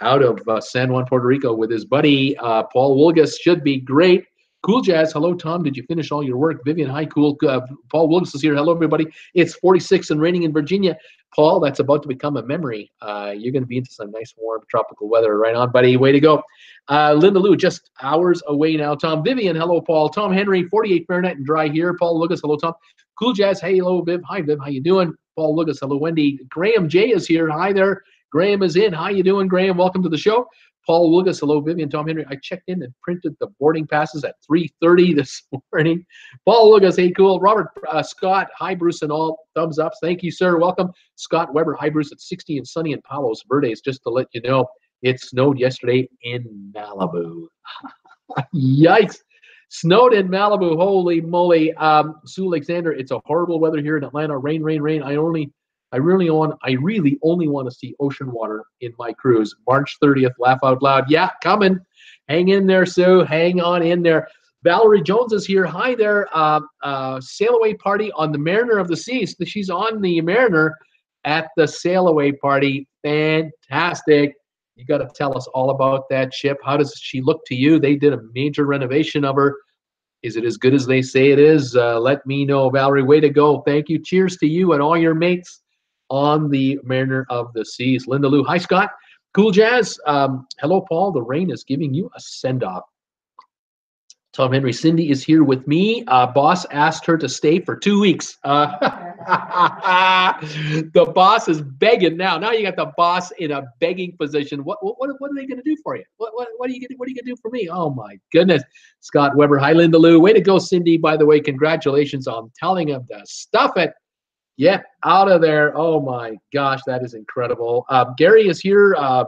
out of uh, San Juan, Puerto Rico with his buddy uh, Paul Wilgus. Should be great. Cool Jazz. Hello, Tom. Did you finish all your work? Vivian, hi, cool. Uh, Paul Wilkes is here. Hello, everybody. It's 46 and raining in Virginia. Paul, that's about to become a memory. Uh, you're going to be into some nice, warm, tropical weather. Right on, buddy. Way to go. Uh, Linda Lou, just hours away now. Tom Vivian, hello, Paul. Tom Henry, 48 Fahrenheit and dry here. Paul Lucas, hello, Tom. Cool Jazz, hey, hello, Viv. Hi, Viv. How you doing? Paul Lucas, hello, Wendy. Graham J is here. Hi there. Graham is in. How you doing, Graham? Welcome to the show. Paul Wilgus, hello, Vivian, Tom Henry. I checked in and printed the boarding passes at 3.30 this morning. Paul Wilgus, hey, cool. Robert uh, Scott, hi, Bruce and all. Thumbs up. Thank you, sir. Welcome. Scott Weber, hi, Bruce. It's 60 and sunny in Palos Verdes. Just to let you know, it snowed yesterday in Malibu. Yikes. Snowed in Malibu. Holy moly. Um, Sue Alexander, it's a horrible weather here in Atlanta. Rain, rain, rain. I only I really want I really only want to see ocean water in my cruise. March 30th, laugh out loud. Yeah, coming. Hang in there, Sue. Hang on in there. Valerie Jones is here. Hi there. Uh, uh, sail away party on the Mariner of the Seas. She's on the Mariner at the sail away party. Fantastic. You got to tell us all about that ship. How does she look to you? They did a major renovation of her. Is it as good as they say it is? Uh, let me know, Valerie. Way to go. Thank you. Cheers to you and all your mates on the Mariner of the Seas. Linda Lou. Hi, Scott. Cool Jazz. Um, hello, Paul. The rain is giving you a send off. Tom Henry, Cindy is here with me. Uh, boss asked her to stay for two weeks. Uh, the boss is begging now. Now you got the boss in a begging position. What what, what are they going to do for you? What, what, what are you gonna, what are you going to do for me? Oh my goodness, Scott Weber, hi Linda Lou. Way to go, Cindy. By the way, congratulations on telling him to stuff it. Yeah, out of there. Oh my gosh, that is incredible. Um, Gary is here. Uh,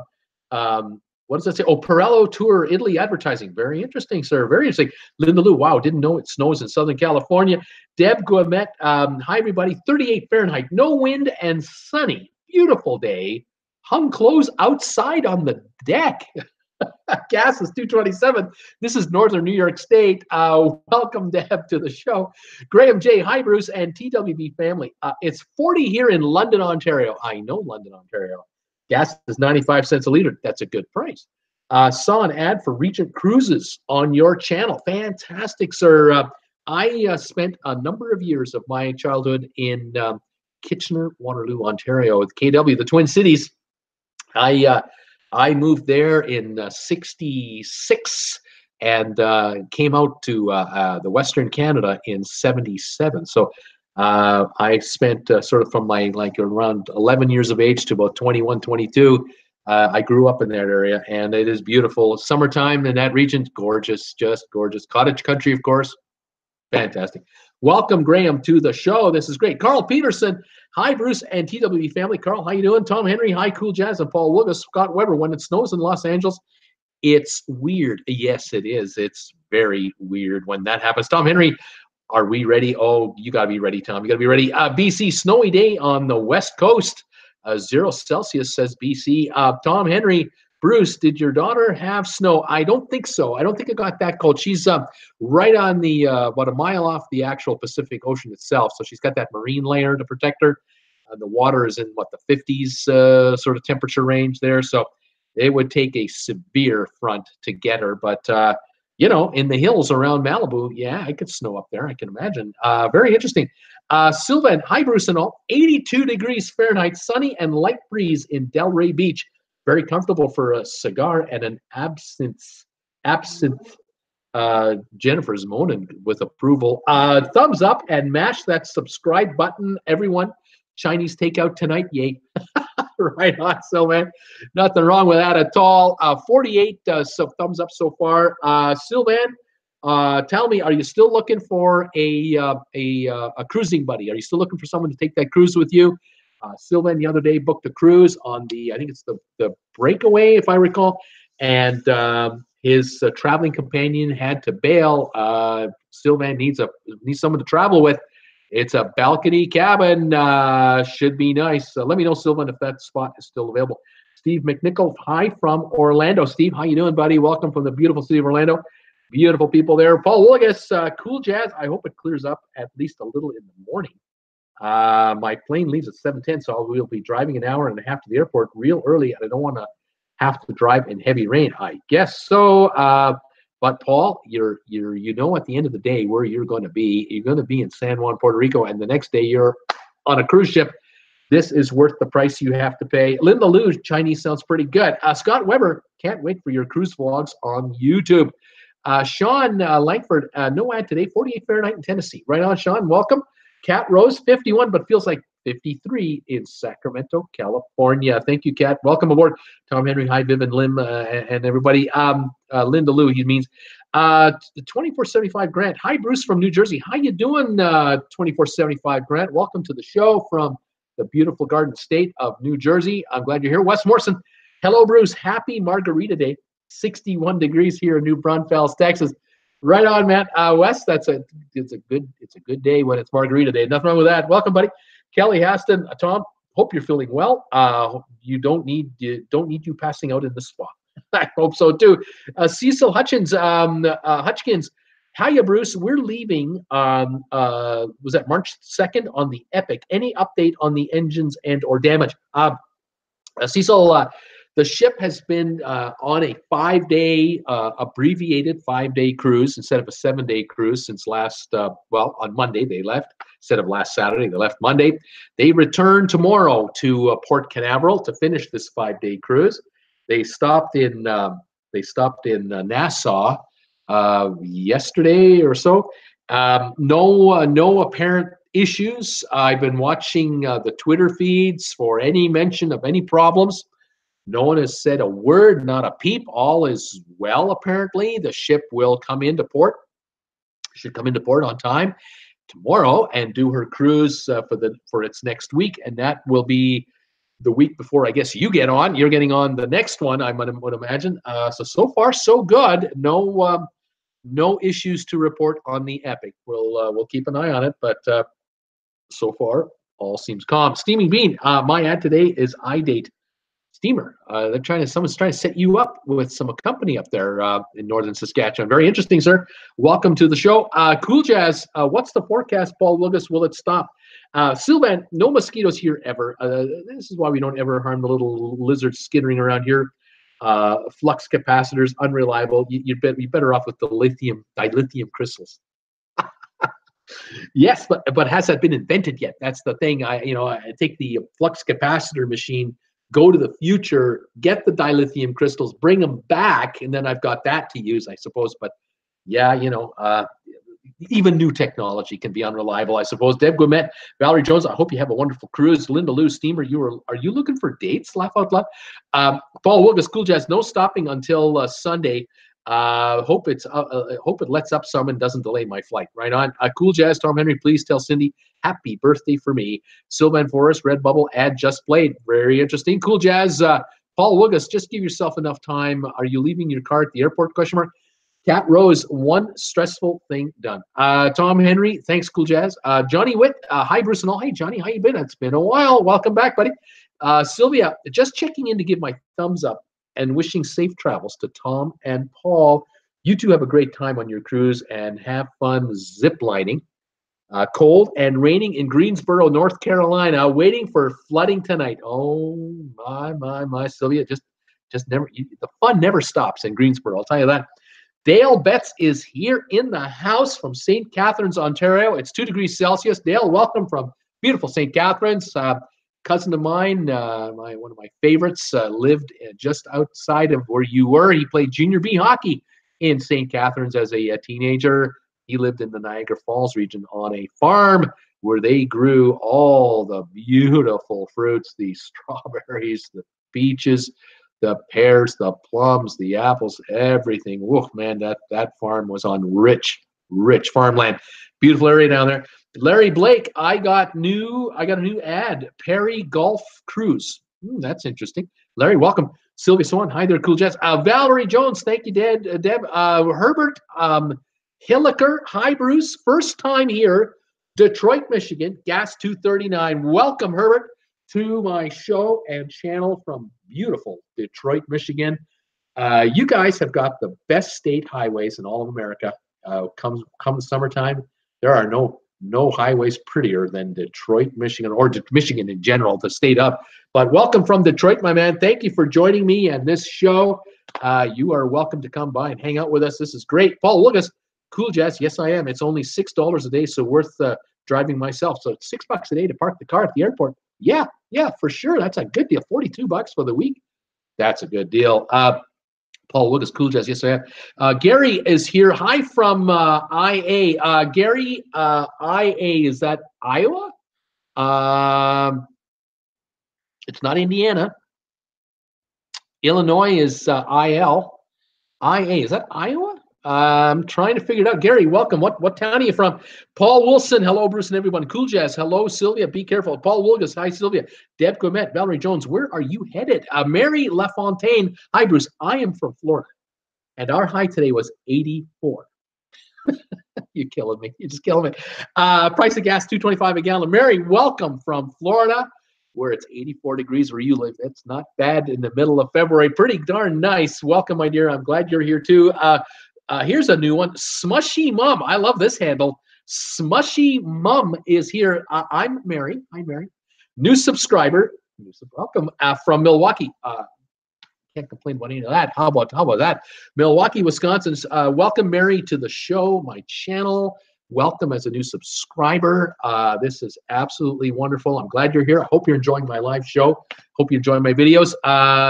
um, what does that say? Oh, Perillo Tour Italy advertising. Very interesting, sir. Very interesting. Linda Lou, wow, didn't know it snows in Southern California. Deb Guamet, um, hi everybody. 38 Fahrenheit, no wind and sunny. Beautiful day. Hung clothes outside on the deck. Gas is 227. This is Northern New York State. Uh, welcome, Deb, to the show. Graham J. Hi, Bruce and TWB family. Uh, it's 40 here in London, Ontario. I know London, Ontario. Gas is 95 cents a liter. That's a good price. Uh, saw an ad for Regent Cruises on your channel. Fantastic, sir. Uh, I uh, spent a number of years of my childhood in um, Kitchener, Waterloo, Ontario, with KW, the Twin Cities. I uh, I moved there in '66 uh, and uh, came out to uh, the Western Canada in '77. So I spent sort of from my like around 11 years of age to about 21, 22. I grew up in that area, and it is beautiful. Summertime in that region, gorgeous, just gorgeous. Cottage country, of course, fantastic. Welcome, Graham, to the show. This is great. Carl Peterson. Hi, Bruce and TWB family. Carl, how you doing? Tom Henry. Hi, Cool Jazz and Paul Lucas. Scott Weber. When it snows in Los Angeles, it's weird. Yes, it is. It's very weird when that happens. Tom Henry, are we ready? Oh, you got to be ready, Tom. You got to be ready. Uh, BC, snowy day on the West Coast. Uh, zero Celsius, says BC. Uh, Tom Henry, Bruce, did your daughter have snow? I don't think so. I don't think it got that cold. She's uh, right on the uh, about a mile off the actual Pacific Ocean itself, so she's got that marine layer to protect her. Uh, the water is in what the 50s uh, sort of temperature range there, so it would take a severe front to get her. But uh, you know, in the hills around Malibu, yeah, I could snow up there. I can imagine. Uh, very interesting. Uh, Sylvan, hi Bruce and all. 82 degrees Fahrenheit, sunny and light breeze in Delray Beach very comfortable for a cigar and an absinthe absinthe uh, Jennifer's moaning with approval. Uh, thumbs up and mash that subscribe button, everyone. Chinese takeout tonight, yay! right on, so man, Nothing wrong with that at all. Uh, 48 uh, so thumbs up so far. Uh, Sylvan, uh, tell me, are you still looking for a uh, a uh, a cruising buddy? Are you still looking for someone to take that cruise with you? Uh, Sylvan the other day booked a cruise on the, I think it's the, the Breakaway, if I recall, and um, his uh, traveling companion had to bail. Uh, Sylvan needs a needs someone to travel with. It's a balcony cabin. Uh, should be nice. let me know, Sylvan, if that spot is still available. Steve McNichol, hi from Orlando. Steve, how you doing, buddy? Welcome from the beautiful city of Orlando. Beautiful people there. Paul Wilgus, uh, cool jazz. I hope it clears up at least a little in the morning. Uh, my plane leaves at 7:10, so I will be driving an hour and a half to the airport real early, and I don't want to have to drive in heavy rain. I guess so. Uh, but Paul, you're you're you know at the end of the day where you're going to be. You're going to be in San Juan, Puerto Rico, and the next day you're on a cruise ship. This is worth the price you have to pay. Linda Lu, Chinese sounds pretty good. Uh, Scott Weber, can't wait for your cruise vlogs on YouTube. Uh, Sean uh, Langford, uh, no ad today, 48 Fahrenheit in Tennessee. Right on, Sean. Welcome. Cat Rose, 51, but feels like 53 in Sacramento, California. Thank you, Cat. Welcome aboard. Tom Henry, hi, Viv and Lim, uh, and everybody. Um, uh, Linda Lou, he means. Uh, 2475 Grant. Hi, Bruce from New Jersey. How you doing, uh, 2475 Grant? Welcome to the show from the beautiful Garden State of New Jersey. I'm glad you're here. Wes Morrison. Hello, Bruce. Happy Margarita Day. 61 degrees here in New Braunfels, Texas. Right on, man. Uh, Wes, that's a it's a good it's a good day when it's Margarita Day. Nothing wrong with that. Welcome, buddy. Kelly Haston, uh, Tom. Hope you're feeling well. Uh, you don't need you don't need you passing out in the spot. I hope so too. Uh, Cecil Hutchins, um, uh, Hutchkins. Hiya, Bruce. We're leaving. Um, uh, was that March second on the Epic? Any update on the engines and or damage? Uh, uh Cecil, uh, the ship has been uh, on a five day, uh, abbreviated five day cruise instead of a seven day cruise since last, uh, well, on Monday they left instead of last Saturday. They left Monday. They return tomorrow to uh, Port Canaveral to finish this five day cruise. They stopped in, um, they stopped in uh, Nassau uh, yesterday or so. Um, no, no apparent issues. I've been watching the Twitter feeds for any mention of any problems. No one has said a word, not a peep. All is well, apparently. The ship will come into port, should come into port on time tomorrow and do her cruise uh, for the for its next week, and that will be the week before I guess you get on. You're getting on the next one, I would imagine. Uh, so so far so good. No um, no issues to report on the Epic. We'll uh, we'll keep an eye on it, but uh, so far all seems calm. Steaming Bean, uh, my ad today is iDate steamer. Uh, they're trying to someone's trying to set you up with some company up there uh, in northern Saskatchewan. Very interesting, sir. Welcome to the show. Uh, cool Jazz. Uh, what's the forecast, Paul Lucas? Will it stop? Uh, Sylvan, no mosquitoes here ever. Uh, this is why we don't ever harm the little lizards skittering around here. Flux capacitors unreliable. You, bet, you're better off with the lithium dilithium crystals. yes, but but has that been invented yet? That's the thing. I you know I take the flux capacitor machine, go to the future, get the dilithium crystals, bring them back, and then I've got that to use, I suppose. But yeah, you know, uh, even new technology can be unreliable, I suppose. Deb Gumet, Valerie Jones, I hope you have a wonderful cruise. Linda Lou, Steamer, you are are you looking for dates? Laugh out loud. Um, Paul Wilgus, Cool Jazz, no stopping until uh, Sunday. Uh, hope it's uh, uh, hope it lets up some and doesn't delay my flight. Right on. Uh, cool Jazz, Tom Henry, please tell Cindy happy birthday for me. Sylvan Forest, Red Bubble, ad just played. Very interesting. Cool Jazz. Uh, Paul Wilgus, just give yourself enough time. Are you leaving your car at the airport? Question mark. Cat Rose, one stressful thing done. Uh, Tom Henry, thanks, Cool Jazz. Uh, Johnny Witt, uh, hi Bruce and all. Hey Johnny, how you been? It's been a while. Welcome back, buddy. Uh, Sylvia, just checking in to give my thumbs up and wishing safe travels to Tom and Paul. You two have a great time on your cruise and have fun ziplining. Uh, cold and raining in Greensboro, North Carolina, waiting for flooding tonight. Oh my my my, Sylvia, just just never you, the fun never stops in Greensboro. I'll tell you that. Dale Betts is here in the house from St. Catharines, Ontario. It's two degrees Celsius. Dale, welcome from beautiful St. Catharines. Uh, cousin of mine, uh, my one of my favorites, uh, lived just outside of where you were. He played junior B hockey in St. Catharines as a, a teenager. He lived in the Niagara Falls region on a farm where they grew all the beautiful fruits, the strawberries, the peaches, the pears, the plums, the apples, everything. Whoa, man, that that farm was on rich, rich farmland. Beautiful area down there. Larry Blake, I got new, I got a new ad. Perry Golf Cruise. Hmm, that's interesting. Larry, welcome. Sylvia Swan, hi there, cool jazz. Uh, Valerie Jones, thank you, Deb. Uh, Deb. Uh, Herbert um, Hilliker, hi Bruce. First time here, Detroit, Michigan. Gas 239. Welcome, Herbert to my show and channel from beautiful Detroit, Michigan. Uh, you guys have got the best state highways in all of America. Uh, comes come summertime, there are no no highways prettier than Detroit, Michigan, or Michigan in general, the state up. But welcome from Detroit, my man. Thank you for joining me and this show. Uh, you are welcome to come by and hang out with us. This is great. Paul Lucas, Cool Jazz. Yes, I am. It's only six dollars a day, so worth uh, driving myself. So six bucks a day to park the car at the airport. Yeah, yeah, for sure. That's a good deal. 42 bucks for the week. That's a good deal. Uh, Paul Lucas, Cool Jazz. Yes, I have. Uh, Gary is here. Hi from uh, IA. Uh, Gary, uh, IA, is that Iowa? Um, it's not Indiana. Illinois is uh, IL. IA, is that Iowa? I'm trying to figure it out. Gary, welcome. What what town are you from? Paul Wilson. Hello, Bruce and everyone. Cool Jazz. Hello, Sylvia. Be careful. Paul Wilgus. Hi, Sylvia. Deb Gomet. Valerie Jones. Where are you headed? Uh, Mary LaFontaine. Hi, Bruce. I am from Florida, and our high today was 84. You're killing me. You're just killing me. Uh, price of gas 225 a gallon. Mary, welcome from Florida where it's 84 degrees where you live. It's not bad in the middle of February. Pretty darn nice. Welcome, my dear. I'm glad you're here too. Uh, uh, here's a new one. Smushy Mom. I love this handle. Smushy Mom is here. Uh, I'm Mary. Hi, Mary. New subscriber. New sub- welcome uh, from Milwaukee. Uh, can't complain about any of that. How about how about that? Milwaukee, Wisconsin. Uh, welcome, Mary, to the show, my channel. Welcome as a new subscriber. Uh, this is absolutely wonderful. I'm glad you're here. I hope you're enjoying my live show. Hope you enjoy my videos.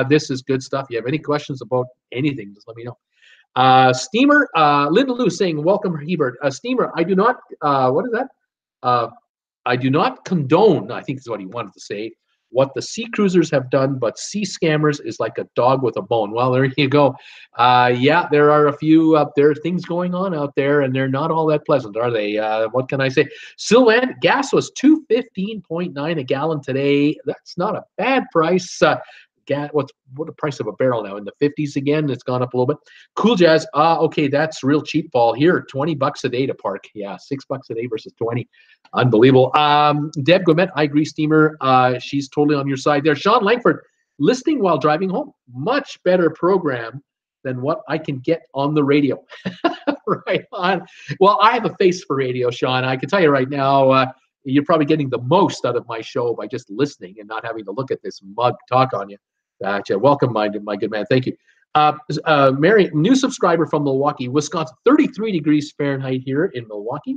This is good stuff. If you have any questions about anything, just let me know. Uh, Steamer, uh, Linda Lou saying, welcome, Hebert. Uh, Steamer, I do not, uh, what is that? Uh, I do not condone, I think is what he wanted to say, what the sea cruisers have done, but sea scammers is like a dog with a bone. Well, there you go. Uh, yeah, there are a few up there, things going on out there, and they're not all that pleasant, are they? Uh, what can I say? Sylvan, gas was 215.9 a gallon today. That's not a bad price. Uh, gas what's what the price of a barrel now in the 50s again it's gone up a little bit cool jazz ah okay that's real cheap paul here 20 bucks a day to park yeah six bucks a day versus 20 unbelievable um deb gomet i agree steamer uh she's totally on your side there sean langford listening while driving home. Much better program than what I can get on the radio. right on. Well, I have a face for radio, Sean. I can tell you right now, uh, you're probably getting the most out of my show by just listening and not having to look at this mug talk on you. Gotcha. Welcome, my, my good man. Thank you. Uh, uh, Mary, new subscriber from Milwaukee, Wisconsin. 33 degrees Fahrenheit here in Milwaukee.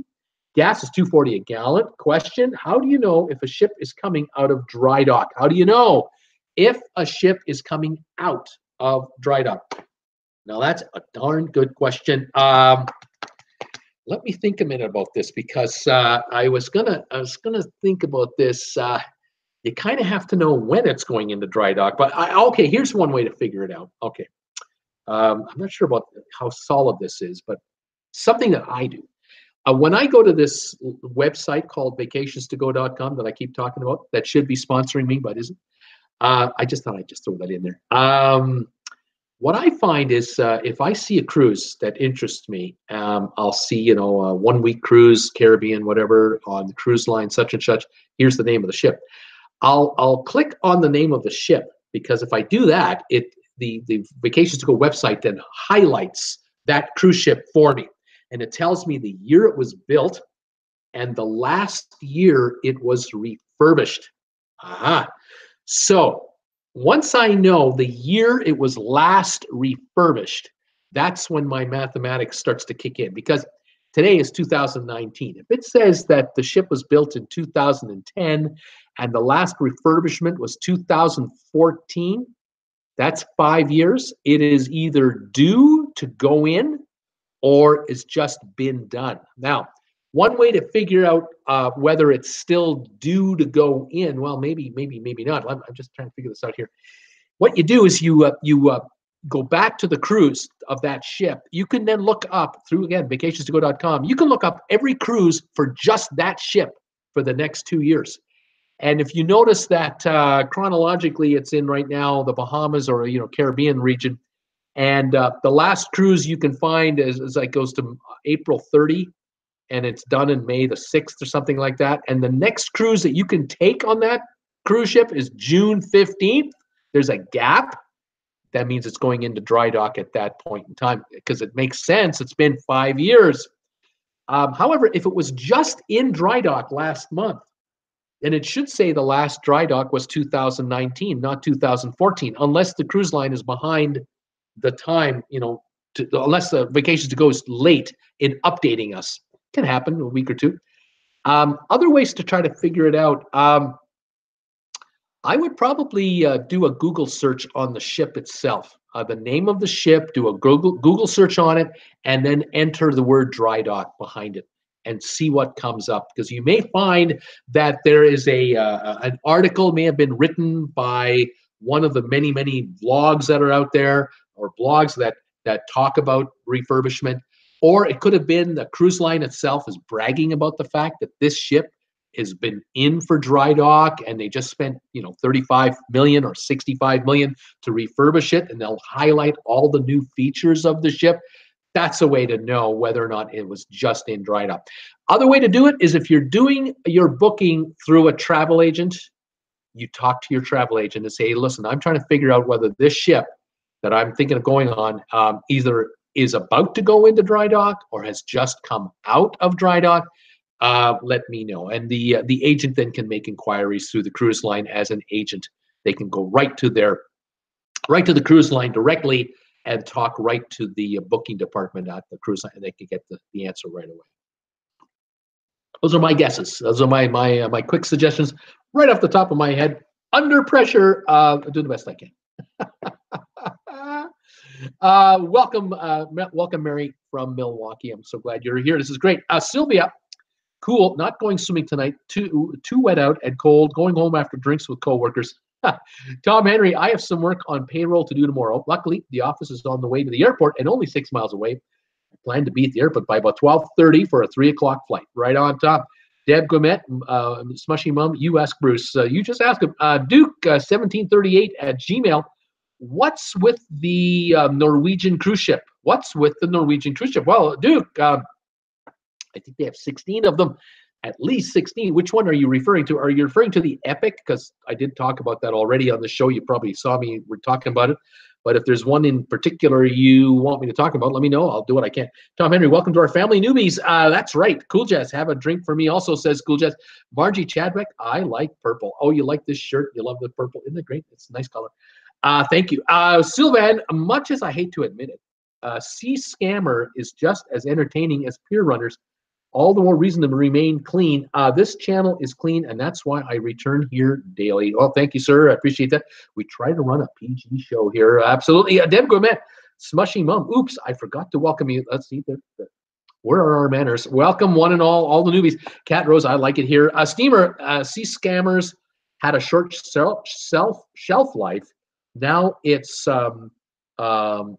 Gas is 240 a gallon. Question How do you know if a ship is coming out of dry dock? How do you know if a ship is coming out of dry dock? Now, that's a darn good question. Um, let me think a minute about this because uh, I was gonna I was gonna think about this. Uh, you kind of have to know when it's going into dry dock. But I, okay, here's one way to figure it out. Okay, um, I'm not sure about how solid this is, but something that I do. Uh, when I go to this website called vacationstogo.com that I keep talking about, that should be sponsoring me, but isn't. Uh, I just thought I'd just throw that in there. Um, what I find is uh, if I see a cruise that interests me, um, I'll see, you know, a one week cruise, Caribbean, whatever, on the cruise line, such and such. Here's the name of the ship. I'll I'll click on the name of the ship because if I do that, it the the Vacations to Go website then highlights that cruise ship for me, and it tells me the year it was built and the last year it was refurbished. Aha. So once I know the year it was last refurbished, that's when my mathematics starts to kick in because today is 2019. If it says that the ship was built in 2010 and the last refurbishment was 2014, that's five years. It is either due to go in or it's just been done. Now, one way to figure out uh, whether it's still due to go in, well, maybe, maybe, maybe not. I'm, just trying to figure this out here. What you do is you uh, you uh, go back to the cruise of that ship. You can then look up through again vacationstogo.com. You can look up every cruise for just that ship for the next two years. And if you notice that uh, chronologically, it's in right now the Bahamas or you know Caribbean region, and uh, the last cruise you can find is, is like goes to April 30 and it's done in May the 6th or something like that. And the next cruise that you can take on that cruise ship is June 15th. There's a gap. That means it's going into dry dock at that point in time because it makes sense. It's been five years. Um, however, if it was just in dry dock last month, and it should say the last dry dock was 2019, not 2014, unless the cruise line is behind the time, you know, to, unless the vacations to go is late in updating us can happen a week or two. Um, other ways to try to figure it out. Um, I would probably uh, do a Google search on the ship itself, uh, the name of the ship, do a Google Google search on it, and then enter the word dry dock behind it and see what comes up. Because you may find that there is a uh, an article may have been written by one of the many many vlogs that are out there or blogs that that talk about refurbishment or it could have been the cruise line itself is bragging about the fact that this ship has been in for dry dock and they just spent, you know, 35 million or 65 million to refurbish it and they'll highlight all the new features of the ship. That's a way to know whether or not it was just in dry dock. Other way to do it is if you're doing your booking through a travel agent, you talk to your travel agent and say, hey, listen, I'm trying to figure out whether this ship that I'm thinking of going on um, either is about to go into dry dock or has just come out of dry dock, uh, let me know. And the uh, the agent then can make inquiries through the cruise line as an agent. They can go right to their right to the cruise line directly and talk right to the booking department at the cruise line, and they can get the, the answer right away. Those are my guesses. Those are my my uh, my quick suggestions right off the top of my head. Under pressure, uh, do the best I can. Uh, welcome, uh, welcome, Mary from Milwaukee. I'm so glad you're here. This is great. Uh, Sylvia, cool. Not going swimming tonight. Too too wet out and cold. Going home after drinks with coworkers. Tom Henry, I have some work on payroll to do tomorrow. Luckily, the office is on the way to the airport and only six miles away. I plan to be at the airport by about 12:30 for a three o'clock flight. Right on top. Deb Gomet, uh, Smushy Mum, you ask Bruce. Uh, you just ask him. Uh, Duke, 1738 uh, at Gmail what's with the uh, Norwegian cruise ship? What's with the Norwegian cruise ship? Well, Duke, uh, I think they have 16 of them. at least 16. Which one are you referring to? Are you referring to the Epic? Because I did talk about that already on the show. You probably saw me. We're talking about it. But if there's one in particular you want me to talk about, let me know. I'll do what I can. Tom Henry, welcome to our family newbies. Uh, that's right. Cool Jazz, have a drink for me. Also says Cool Jazz. Margie Chadwick, I like purple. Oh, you like this shirt? You love the purple? Isn't it great? It's a nice color. Uh, thank you. Uh, Sylvan, much as I hate to admit it, uh, Sea Scammer is just as entertaining as Pier Runners all the more reason to remain clean. Uh, this channel is clean, and that's why I return here daily. Well, thank you, sir. I appreciate that. We try to run a PG show here. Absolutely. Uh, Deb Gourmet, Smushy Mom. Oops, I forgot to welcome you. Let's see. There, there. Where are our manners? Welcome, one and all, all the newbies. Cat Rose, I like it here. Uh, Steamer, uh, Sea Scammers had a short self, self shelf life. Now it's um, um,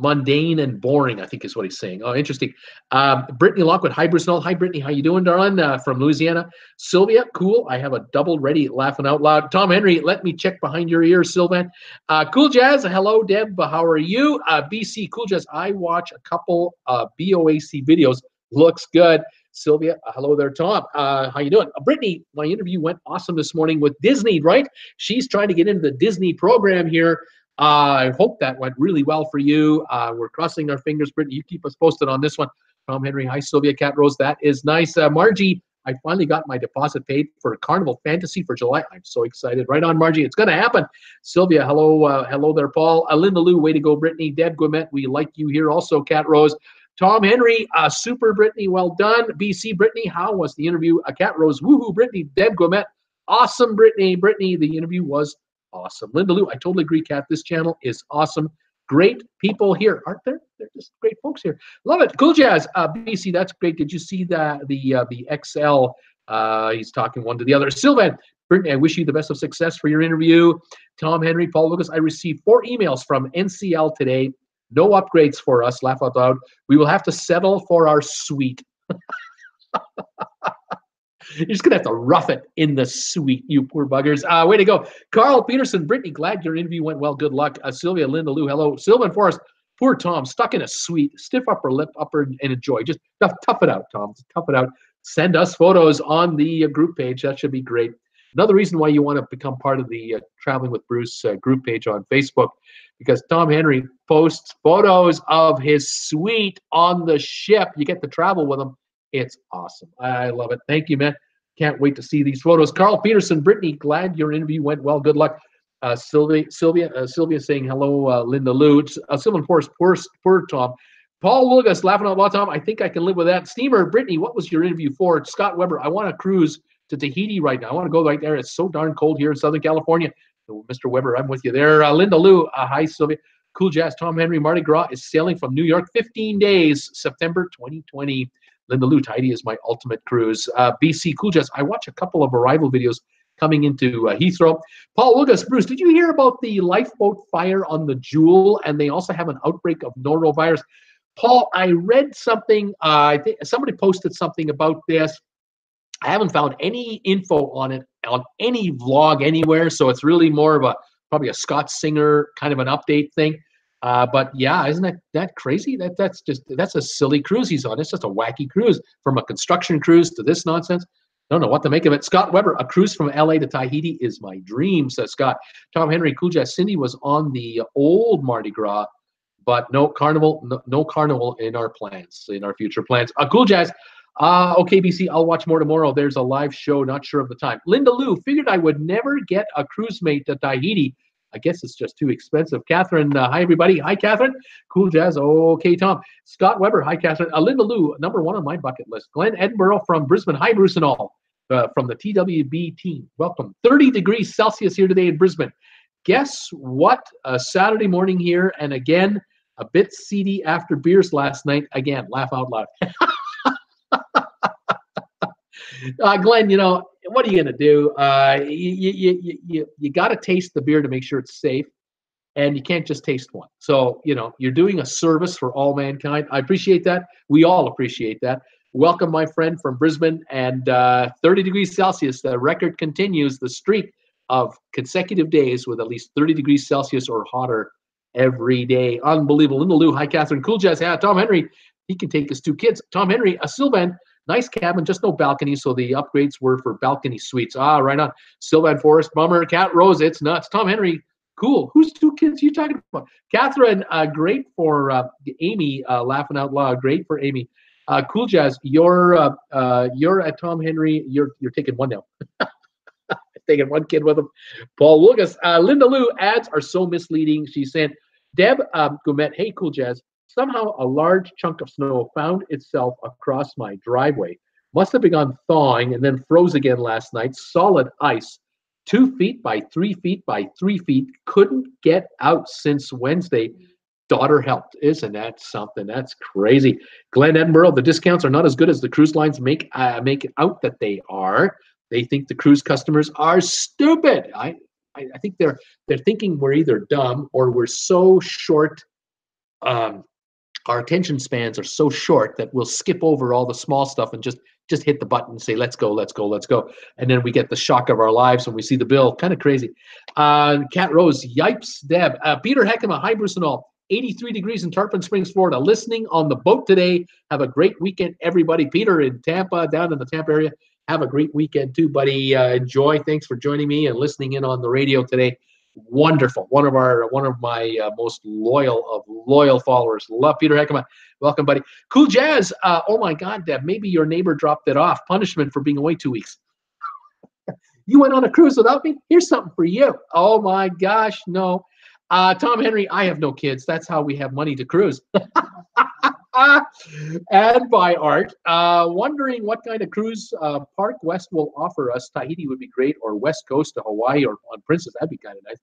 mundane and boring, I think is what he's saying. Oh, interesting. Um, Brittany Lockwood. Hi, Bruce Noel. Hi, Brittany. How you doing, darling? Uh, from Louisiana. Sylvia, cool. I have a double ready laughing out loud. Tom Henry, let me check behind your ears, Sylvan. Uh, cool Jazz. Hello, Deb. How are you? Uh, BC Cool Jazz. I watch a couple BOAC videos. Looks good. Sylvia, uh, hello there, Tom. Uh, how you doing? Uh, Brittany, my interview went awesome this morning with Disney, right? She's trying to get into the Disney program here. Uh, I hope that went really well for you. Uh, we're crossing our fingers, Brittany. You keep us posted on this one. Tom Henry, hi, Sylvia Cat Rose. That is nice. Uh, Margie, I finally got my deposit paid for Carnival Fantasy for July. I'm so excited. Right on, Margie. It's going to happen. Sylvia, hello, uh, hello there, Paul. Uh, Linda Lou, way to go, Brittany. Deb Guimet, we like you here also. Cat Rose. Tom Henry, uh, super Brittany, well done. BC Brittany, how was the interview? A Cat Rose, woohoo, Brittany. Deb Guimet, awesome, Brittany. Brittany, the interview was awesome. Linda Lou, I totally agree, Kat. This channel is awesome. Great people here, aren't there? They're just great folks here. Love it. Cool jazz. Uh, BC, that's great. Did you see the the uh, the XL? Uh, he's talking one to the other. Sylvan, Brittany, I wish you the best of success for your interview. Tom Henry, Paul Lucas, I received four emails from NCL today. No upgrades for us. Laugh out loud. We will have to settle for our suite. You're just gonna have to rough it in the suite, you poor buggers. Uh, way to go, Carl Peterson, Brittany. Glad your interview went well. Good luck, uh, Sylvia, Linda, Lou. Hello, Sylvan Forrest. Poor Tom, stuck in a suite. Stiff upper lip, upper, and enjoy. Just tough, tough it out, Tom. Just tough it out. Send us photos on the uh, group page. That should be great. Another reason why you want to become part of the uh, Traveling with Bruce uh, group page on Facebook, because Tom Henry posts photos of his suite on the ship. You get to travel with him it's awesome. I love it. Thank you, man. Can't wait to see these photos. Carl Peterson, Brittany, glad your interview went well. Good luck. Uh, Sylvia, Sylvia, uh, Sylvia saying hello. Uh, Linda Lutz, uh, Sylvan Forrest, poor, poor Tom. Paul Wilgus laughing out loud. Tom, I think I can live with that. Steamer, Brittany, what was your interview for? Scott Weber, I want to cruise to Tahiti right now. I want to go right there. It's so darn cold here in Southern California. So, Mr. Weber, I'm with you there. Uh, Linda Lou, uh, hi, Sylvia. Cool Jazz, Tom Henry, Mardi Gras is sailing from New York 15 days, September 2020. Linda Lou, Tahiti is my ultimate cruise. Uh, BC Cool I watch a couple of arrival videos coming into uh, Heathrow. Paul Lucas, Bruce, did you hear about the lifeboat fire on the Jewel? And they also have an outbreak of norovirus. Paul, I read something. Uh, I think somebody posted something about this. I haven't found any info on it on any vlog anywhere, so it's really more of a probably a Scott Singer kind of an update thing. Uh, but yeah, isn't that that crazy? That that's just that's a silly cruise he's on. It's just a wacky cruise from a construction cruise to this nonsense. Don't know what to make of it. Scott Weber, a cruise from LA to Tahiti is my dream, says Scott. Tom Henry, Jazz Cindy was on the old Mardi Gras, but no carnival, no, no carnival in our plans, in our future plans. Uh, cool Jazz. Uh, okay, BC, I'll watch more tomorrow. There's a live show, not sure of the time. Linda Lou, figured I would never get a cruise mate to Tahiti I guess it's just too expensive. Catherine, uh, hi everybody. Hi Catherine. Cool jazz. Okay, Tom. Scott Weber. Hi Catherine. Uh, Linda Lou, number one on my bucket list. Glenn Edinburgh from Brisbane. Hi Bruce and all uh, from the TWB team. Welcome. 30 degrees Celsius here today in Brisbane. Guess what? A Saturday morning here, and again a bit seedy after beers last night. Again, laugh out loud. uh, Glenn, you know, what are you going to do? Uh, you you, you, you got to taste the beer to make sure it's safe, and you can't just taste one. So, you know, you're doing a service for all mankind. I appreciate that. We all appreciate that. Welcome, my friend from Brisbane, and uh, 30 degrees Celsius. The record continues the streak of consecutive days with at least 30 degrees Celsius or hotter every day. Unbelievable. Linda Lou, hi, Catherine. Cool Jazz, yeah, Tom Henry. He can take his two kids. Tom Henry, a Sylvan Nice cabin, just no balcony, so the upgrades were for balcony suites. Ah, right on. Sylvan Forest, bummer. Cat Rose, it's nuts. Tom Henry, cool. Whose two kids you talking about? Catherine, uh, great for uh, Amy, uh, laughing out loud. Great for Amy. Uh, cool Jazz, you're uh, uh, you're at Tom Henry. You're you're taking one now. taking one kid with him. Paul Lucas. Linda Lou ads are so misleading. She's saying, Deb um, hey, cool jazz. Somehow a large chunk of snow found itself across my driveway. Must have begun thawing and then froze again last night. Solid ice, two feet by three feet by three feet. Couldn't get out since Wednesday. Daughter helped. Isn't that something? That's crazy. Glen Edinburgh, the discounts are not as good as the cruise lines make uh, make out that they are. They think the cruise customers are stupid. I, I, I think they're they're thinking we're either dumb or we're so short. Um, our attention spans are so short that we'll skip over all the small stuff and just just hit the button and say let's go let's go let's go. And then we get the shock of our lives when we see the bill. Kind of crazy. Uh cat rose yipes deb. Uh, peter heckema hi bruce and all. 83 degrees in tarpon springs florida. Listening on the boat today. Have a great weekend everybody. Peter in tampa down in the tampa area. Have a great weekend too, buddy. Uh, enjoy. Thanks for joining me and listening in on the radio today. Wonderful. One of our one of my uh, most loyal of loyal followers. Love Peter Heckman. Welcome, buddy. Cool Jazz. Uh, oh my God, Deb. Maybe your neighbor dropped it off. Punishment for being away two weeks. you went on a cruise without me. Here's something for you. Oh my gosh, no. Uh, Tom Henry, I have no kids. That's how we have money to cruise. and by Art, uh, wondering what kind of cruise uh, Park West will offer us. Tahiti would be great, or West Coast to Hawaii, or on Princess. That'd be kind of nice.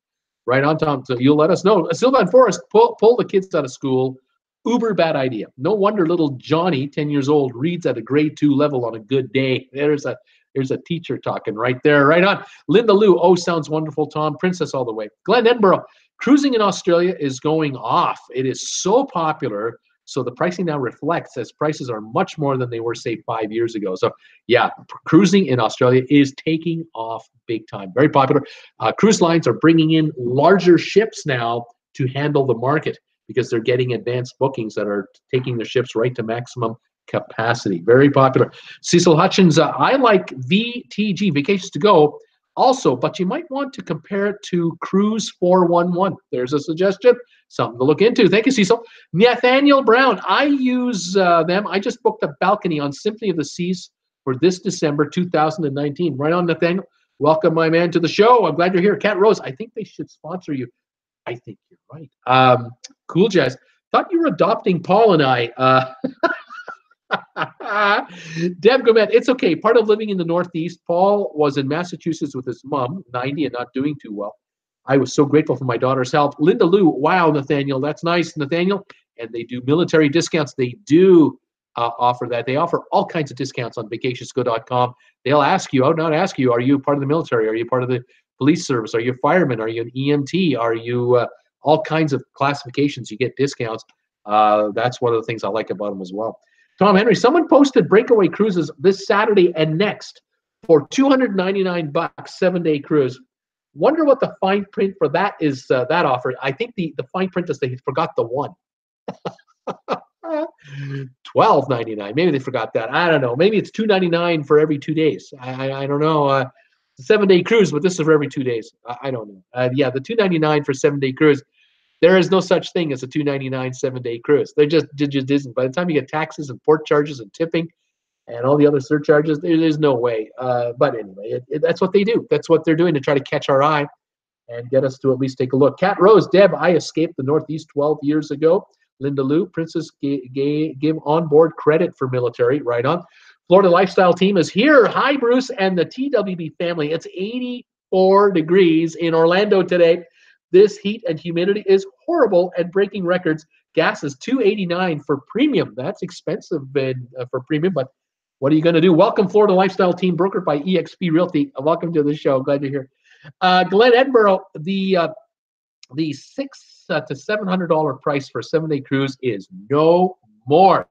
Right on, Tom. So you'll let us know. Sylvan Forest, pull, pull the kids out of school. Uber bad idea. No wonder little Johnny, 10 years old, reads at a grade two level on a good day. There's a there's a teacher talking right there. Right on. Linda Lou, oh, sounds wonderful, Tom. Princess all the way. Glen Edinburgh, cruising in Australia is going off. It is so popular so the pricing now reflects as prices are much more than they were, say, five years ago. So yeah, cruising in Australia is taking off big time. Very popular. Uh, cruise lines are bringing in larger ships now to handle the market because they're getting advanced bookings that are taking the ships right to maximum capacity. Very popular. Cecil Hutchins, uh, I like VTG, Vacations to Go, also, but you might want to compare it to Cruise 411. There's a suggestion. Something to look into. Thank you, Cecil. Nathaniel Brown. I use uh, them. I just booked a balcony on Symphony of the Seas for this December 2019. Right on, Nathaniel. Welcome, my man, to the show. I'm glad you're here. Cat Rose, I think they should sponsor you. I think you're right. Um, cool, Jazz. Thought you were adopting Paul and I. Uh, Deb Gomet, it's okay. Part of living in the Northeast, Paul was in Massachusetts with his mom, 90 and not doing too well. I was so grateful for my daughter's help. Linda Lou, wow, Nathaniel, that's nice, Nathaniel. And they do military discounts. They do uh, offer that. They offer all kinds of discounts on vacationsgo.com. They'll ask you, oh, not ask you, are you part of the military? Are you part of the police service? Are you a fireman? Are you an EMT? Are you uh, all kinds of classifications? You get discounts. Uh, that's one of the things I like about them as well. Tom Henry, someone posted breakaway cruises this Saturday and next for 299 bucks, seven day cruise. Wonder what the fine print for that is. Uh, that offer. I think the the fine print is they forgot the one. Twelve ninety nine. Maybe they forgot that. I don't know. Maybe it's two ninety nine for every two days. I I, I don't know. Uh, seven day cruise, but this is for every two days. I, I don't know. Uh, yeah, the two ninety nine for seven day cruise. There is no such thing as a two ninety nine seven day cruise. There just did just isn't. By the time you get taxes and port charges and tipping, and all the other surcharges. There, there's no way. Uh, but anyway, it, it, that's what they do. That's what they're doing to try to catch our eye and get us to at least take a look. Cat Rose, Deb, I escaped the Northeast 12 years ago. Linda Lou, Princess g- g- give on-board credit for military. Right on. Florida Lifestyle Team is here. Hi, Bruce and the TWB family. It's 84 degrees in Orlando today. This heat and humidity is horrible and breaking records. Gas is 289 for premium. That's expensive in, uh, for premium, but what are you going to do? Welcome, Florida Lifestyle Team, brokered by eXp Realty. Uh, welcome to the show. Glad you're here. Uh, Glen Edinburgh, the uh, the six uh, to seven hundred dollar price for a seven day cruise is no more.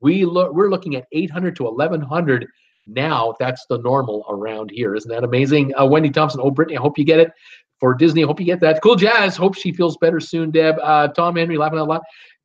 We look we're looking at eight hundred to eleven hundred now. That's the normal around here. Isn't that amazing? Uh, Wendy Thompson. Oh, Brittany, I hope you get it for Disney. Hope you get that. Cool Jazz. Hope she feels better soon. Deb. Uh, Tom Henry laughing out loud.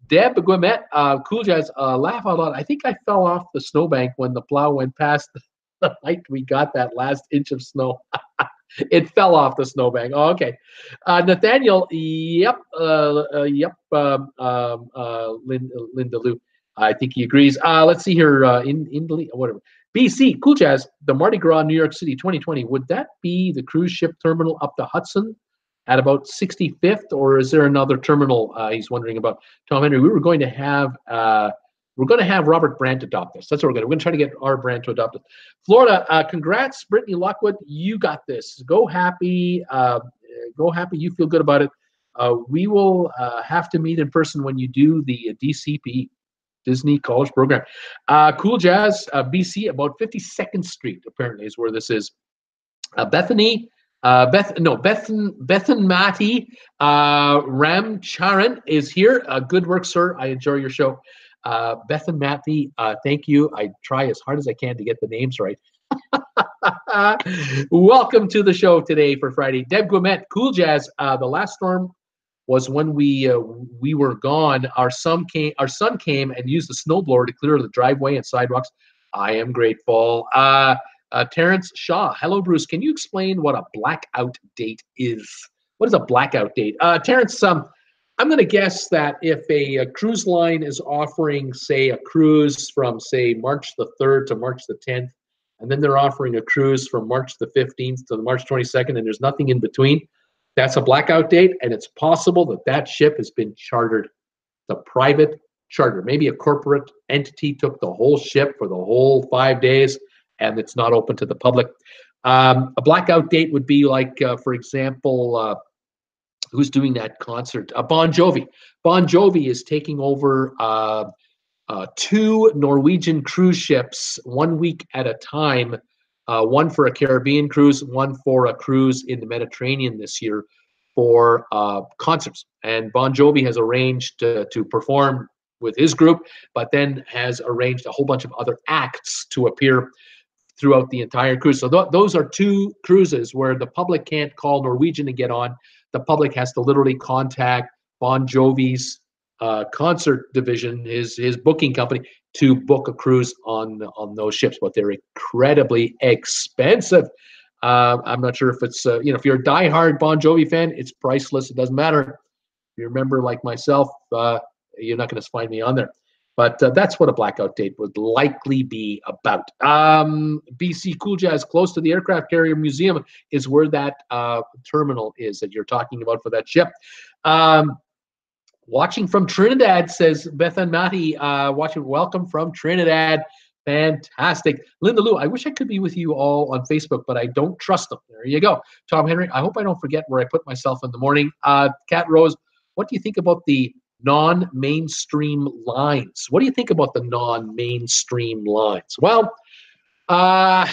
Deb Guimet, uh, Cool Jazz, uh, laugh out loud. I think I fell off the snowbank when the plow went past the night we got that last inch of snow. it fell off the snowbank. Oh, okay. Uh, Nathaniel, yep, uh, uh, yep, um, um uh, Linda, Linda Lou. I think he agrees. Uh, let's see here. In in whatever. BC, Cool Jazz, the Mardi Gras, New York City, 2020. Would that be the cruise ship terminal up the Hudson at about 65th, or is there another terminal? Uh, he's wondering about. Tom Henry, we were going to have. Uh, we're going to have Robert Brandt adopt this. That's what we're going to. We're going to try to get our Brandt to adopt it. Florida, uh, congrats, Brittany Lockwood. You got this. Go happy. Uh, go happy. You feel good about it. Uh, we will uh, have to meet in person when you do the DCP. Disney College Program. Uh, cool Jazz, uh, BC, about 52nd Street, apparently, is where this is. Uh, Bethany, uh, Beth, no, Bethan, Bethan Mati, uh, Ram Charan is here. Uh, good work, sir. I enjoy your show. Uh, Bethan Mati, uh, thank you. I try as hard as I can to get the names right. Welcome to the show today for Friday. Deb Guimet, Cool Jazz. Uh, the last storm was when we uh, we were gone. Our son came. Our son came and used the snowblower to clear the driveway and sidewalks. I am grateful. Uh, uh, Terrence Shaw. Hello, Bruce. Can you explain what a blackout date is? What is a blackout date? Uh, Terrence, um, I'm going to guess that if a, a, cruise line is offering, say, a cruise from, say, March the 3rd to March the 10th, and then they're offering a cruise from March the 15th to March 22nd, and there's nothing in between, that's a blackout date, and it's possible that that ship has been chartered. The private charter, maybe a corporate entity took the whole ship for the whole five days, and it's not open to the public. Um, a blackout date would be like, uh, for example, uh, who's doing that concert? Uh, bon Jovi. Bon Jovi is taking over uh, uh, two Norwegian cruise ships one week at a time uh, one for a Caribbean cruise, one for a cruise in the Mediterranean this year for uh, concerts. And Bon Jovi has arranged to, to perform with his group, but then has arranged a whole bunch of other acts to appear throughout the entire cruise. So th- those are two cruises where the public can't call Norwegian to get on. The public has to literally contact Bon Jovi's uh, concert division, his his booking company, to book a cruise on on those ships, but they're incredibly expensive. Uh, I'm not sure if it's uh, you know if you're a diehard Bon Jovi fan, it's priceless. It doesn't matter. If you remember, like myself, uh, you're not going to find me on there. But uh, that's what a blackout date would likely be about. Um, BC Cool Jazz, close to the aircraft carrier museum, is where that uh, terminal is that you're talking about for that ship. Um, Watching from Trinidad, says Bethan Mati. Uh, watching, welcome from Trinidad. Fantastic. Linda Lou, I wish I could be with you all on Facebook, but I don't trust them. There you go. Tom Henry, I hope I don't forget where I put myself in the morning. Uh, Cat Rose, what do you think about the non mainstream lines? What do you think about the non mainstream lines? Well, uh,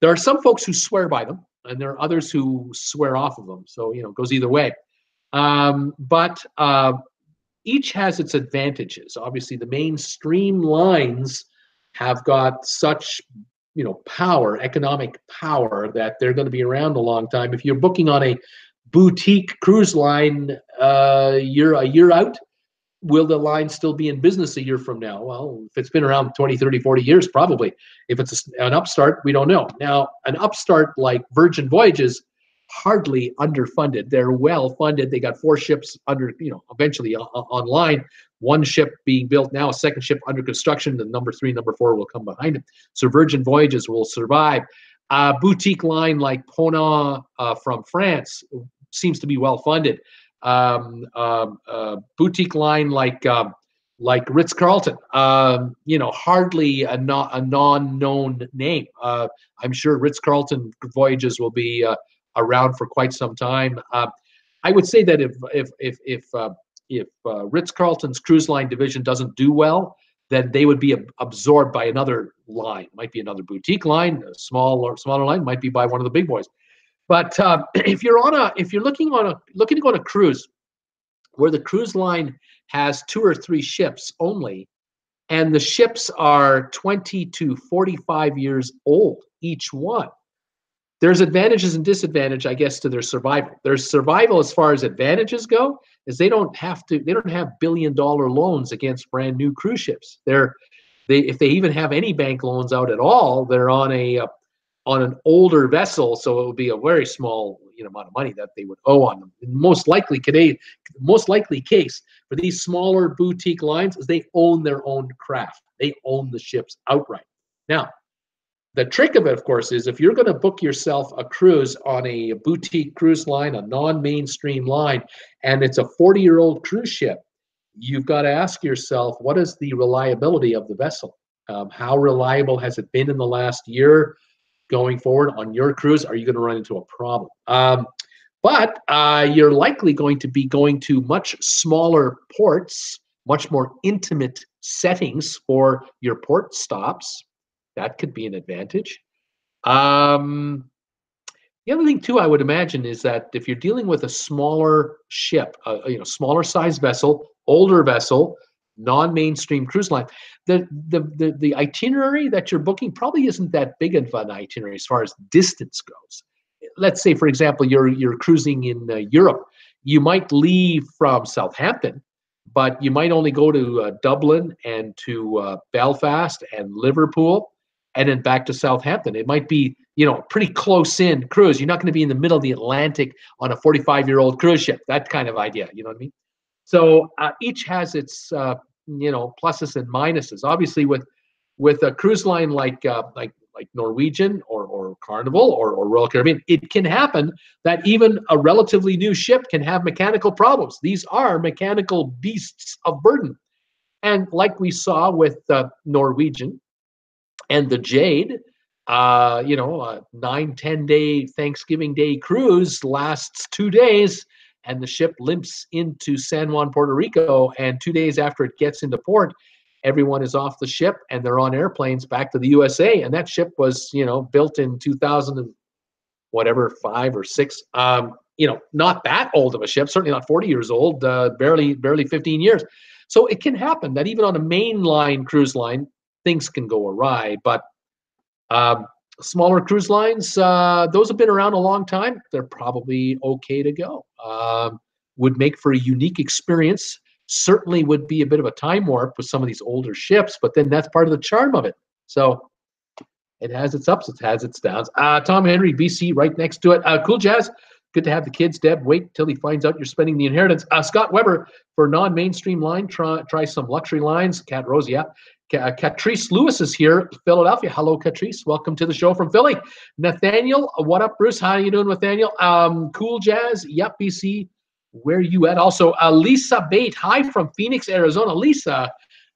there are some folks who swear by them, and there are others who swear off of them. So, you know, it goes either way. Um, but uh, each has its advantages. Obviously, the mainstream lines have got such you know power, economic power, that they're going to be around a long time. If you're booking on a boutique cruise line uh, year a year out, will the line still be in business a year from now? Well, if it's been around 20, 30, 40 years, probably. If it's an upstart, we don't know. Now, an upstart like Virgin Voyages hardly underfunded. They're well funded. They got four ships under, you know, eventually online. One ship being built now, a second ship under construction. The number three, number four will come behind it. So Virgin Voyages will survive. A boutique line like Ponant uh, from France seems to be well funded. Um, uh, uh, boutique line like um, like Ritz Carlton, um, you know, hardly a, no, a non-known name. Uh, I'm sure Ritz Carlton voyages will be uh, around for quite some time. Uh, I would say that if if if if uh, if uh, Ritz Carlton's cruise line division doesn't do well, then they would be ab- absorbed by another line. Might be another boutique line, a small or smaller line. Might be by one of the big boys. But uh, if you're on a if you're looking on a looking to go on a cruise, where the cruise line has two or three ships only, and the ships are 20 to 45 years old each one there's advantages and disadvantage, I guess, to their survival. Their survival, as far as advantages go, is they don't have to. They don't have billion dollar loans against brand new cruise ships. They're they if they even have any bank loans out at all, they're on a uh, on an older vessel, so it would be a very small you know amount of money that they would owe on them. most likely today, most likely case for these smaller boutique lines is they own their own craft. They own the ships outright. Now, the trick of it, of course, is if you're going to book yourself a cruise on a boutique cruise line, a non-mainstream line, and it's a 40-year-old cruise ship, you've got to ask yourself, what is the reliability of the vessel? Um, how reliable has it been in the last year? Going forward on your cruise, are you going to run into a problem? Um, but uh, you're likely going to be going to much smaller ports, much more intimate settings for your port stops that could be an advantage. Um, the other thing too, I would imagine, is that if you're dealing with a smaller ship, a, you know, smaller size vessel, older vessel, non-mainstream cruise line, the, the the the itinerary that you're booking probably isn't that big of an itinerary as far as distance goes. Let's say, for example, you're you're cruising in uh, Europe. You might leave from Southampton, but you might only go to uh, Dublin and to uh, Belfast and Liverpool and then back to Southampton. It might be, you know, pretty close in cruise. You're not going to be in the middle of the Atlantic on a 45 year old cruise ship. That kind of idea. You know what I mean? So uh, each has its, uh, you know, pluses and minuses. Obviously, with with a cruise line like uh, like like Norwegian or or Carnival or, or Royal Caribbean, it can happen that even a relatively new ship can have mechanical problems. These are mechanical beasts of burden. And like we saw with uh, Norwegian, and the Jade, uh, you know, a nine, 10 day Thanksgiving Day cruise lasts two days and the ship limps into San Juan, Puerto Rico. And two days after it gets into port, everyone is off the ship and they're on airplanes back to the USA. And that ship was, you know, built in 2000 and whatever, five or six. Um, you know, not that old of a ship, certainly not 40 years old, uh, barely, barely 15 years. So it can happen that even on a mainline cruise line, things can go awry. But um, smaller cruise lines, uh, those have been around a long time. They're probably okay to go. Um, would make for a unique experience. Certainly would be a bit of a time warp with some of these older ships, but then that's part of the charm of it. So it has its ups, it has its downs. Uh, Tom Henry, BC, right next to it. Uh, cool Jazz. Good to have the kids, Deb. Wait till he finds out you're spending the inheritance. Uh, Scott Weber for non-mainstream line. Try try some luxury lines. Cat Rose, yeah. Uh, Catrice Lewis is here, Philadelphia. Hello, Catrice. Welcome to the show from Philly. Nathaniel, what up, Bruce? How are you doing, Nathaniel? Um, cool Jazz. Yep, BC. Where you at? Also, uh, Lisa Bate. Hi from Phoenix, Arizona. Lisa,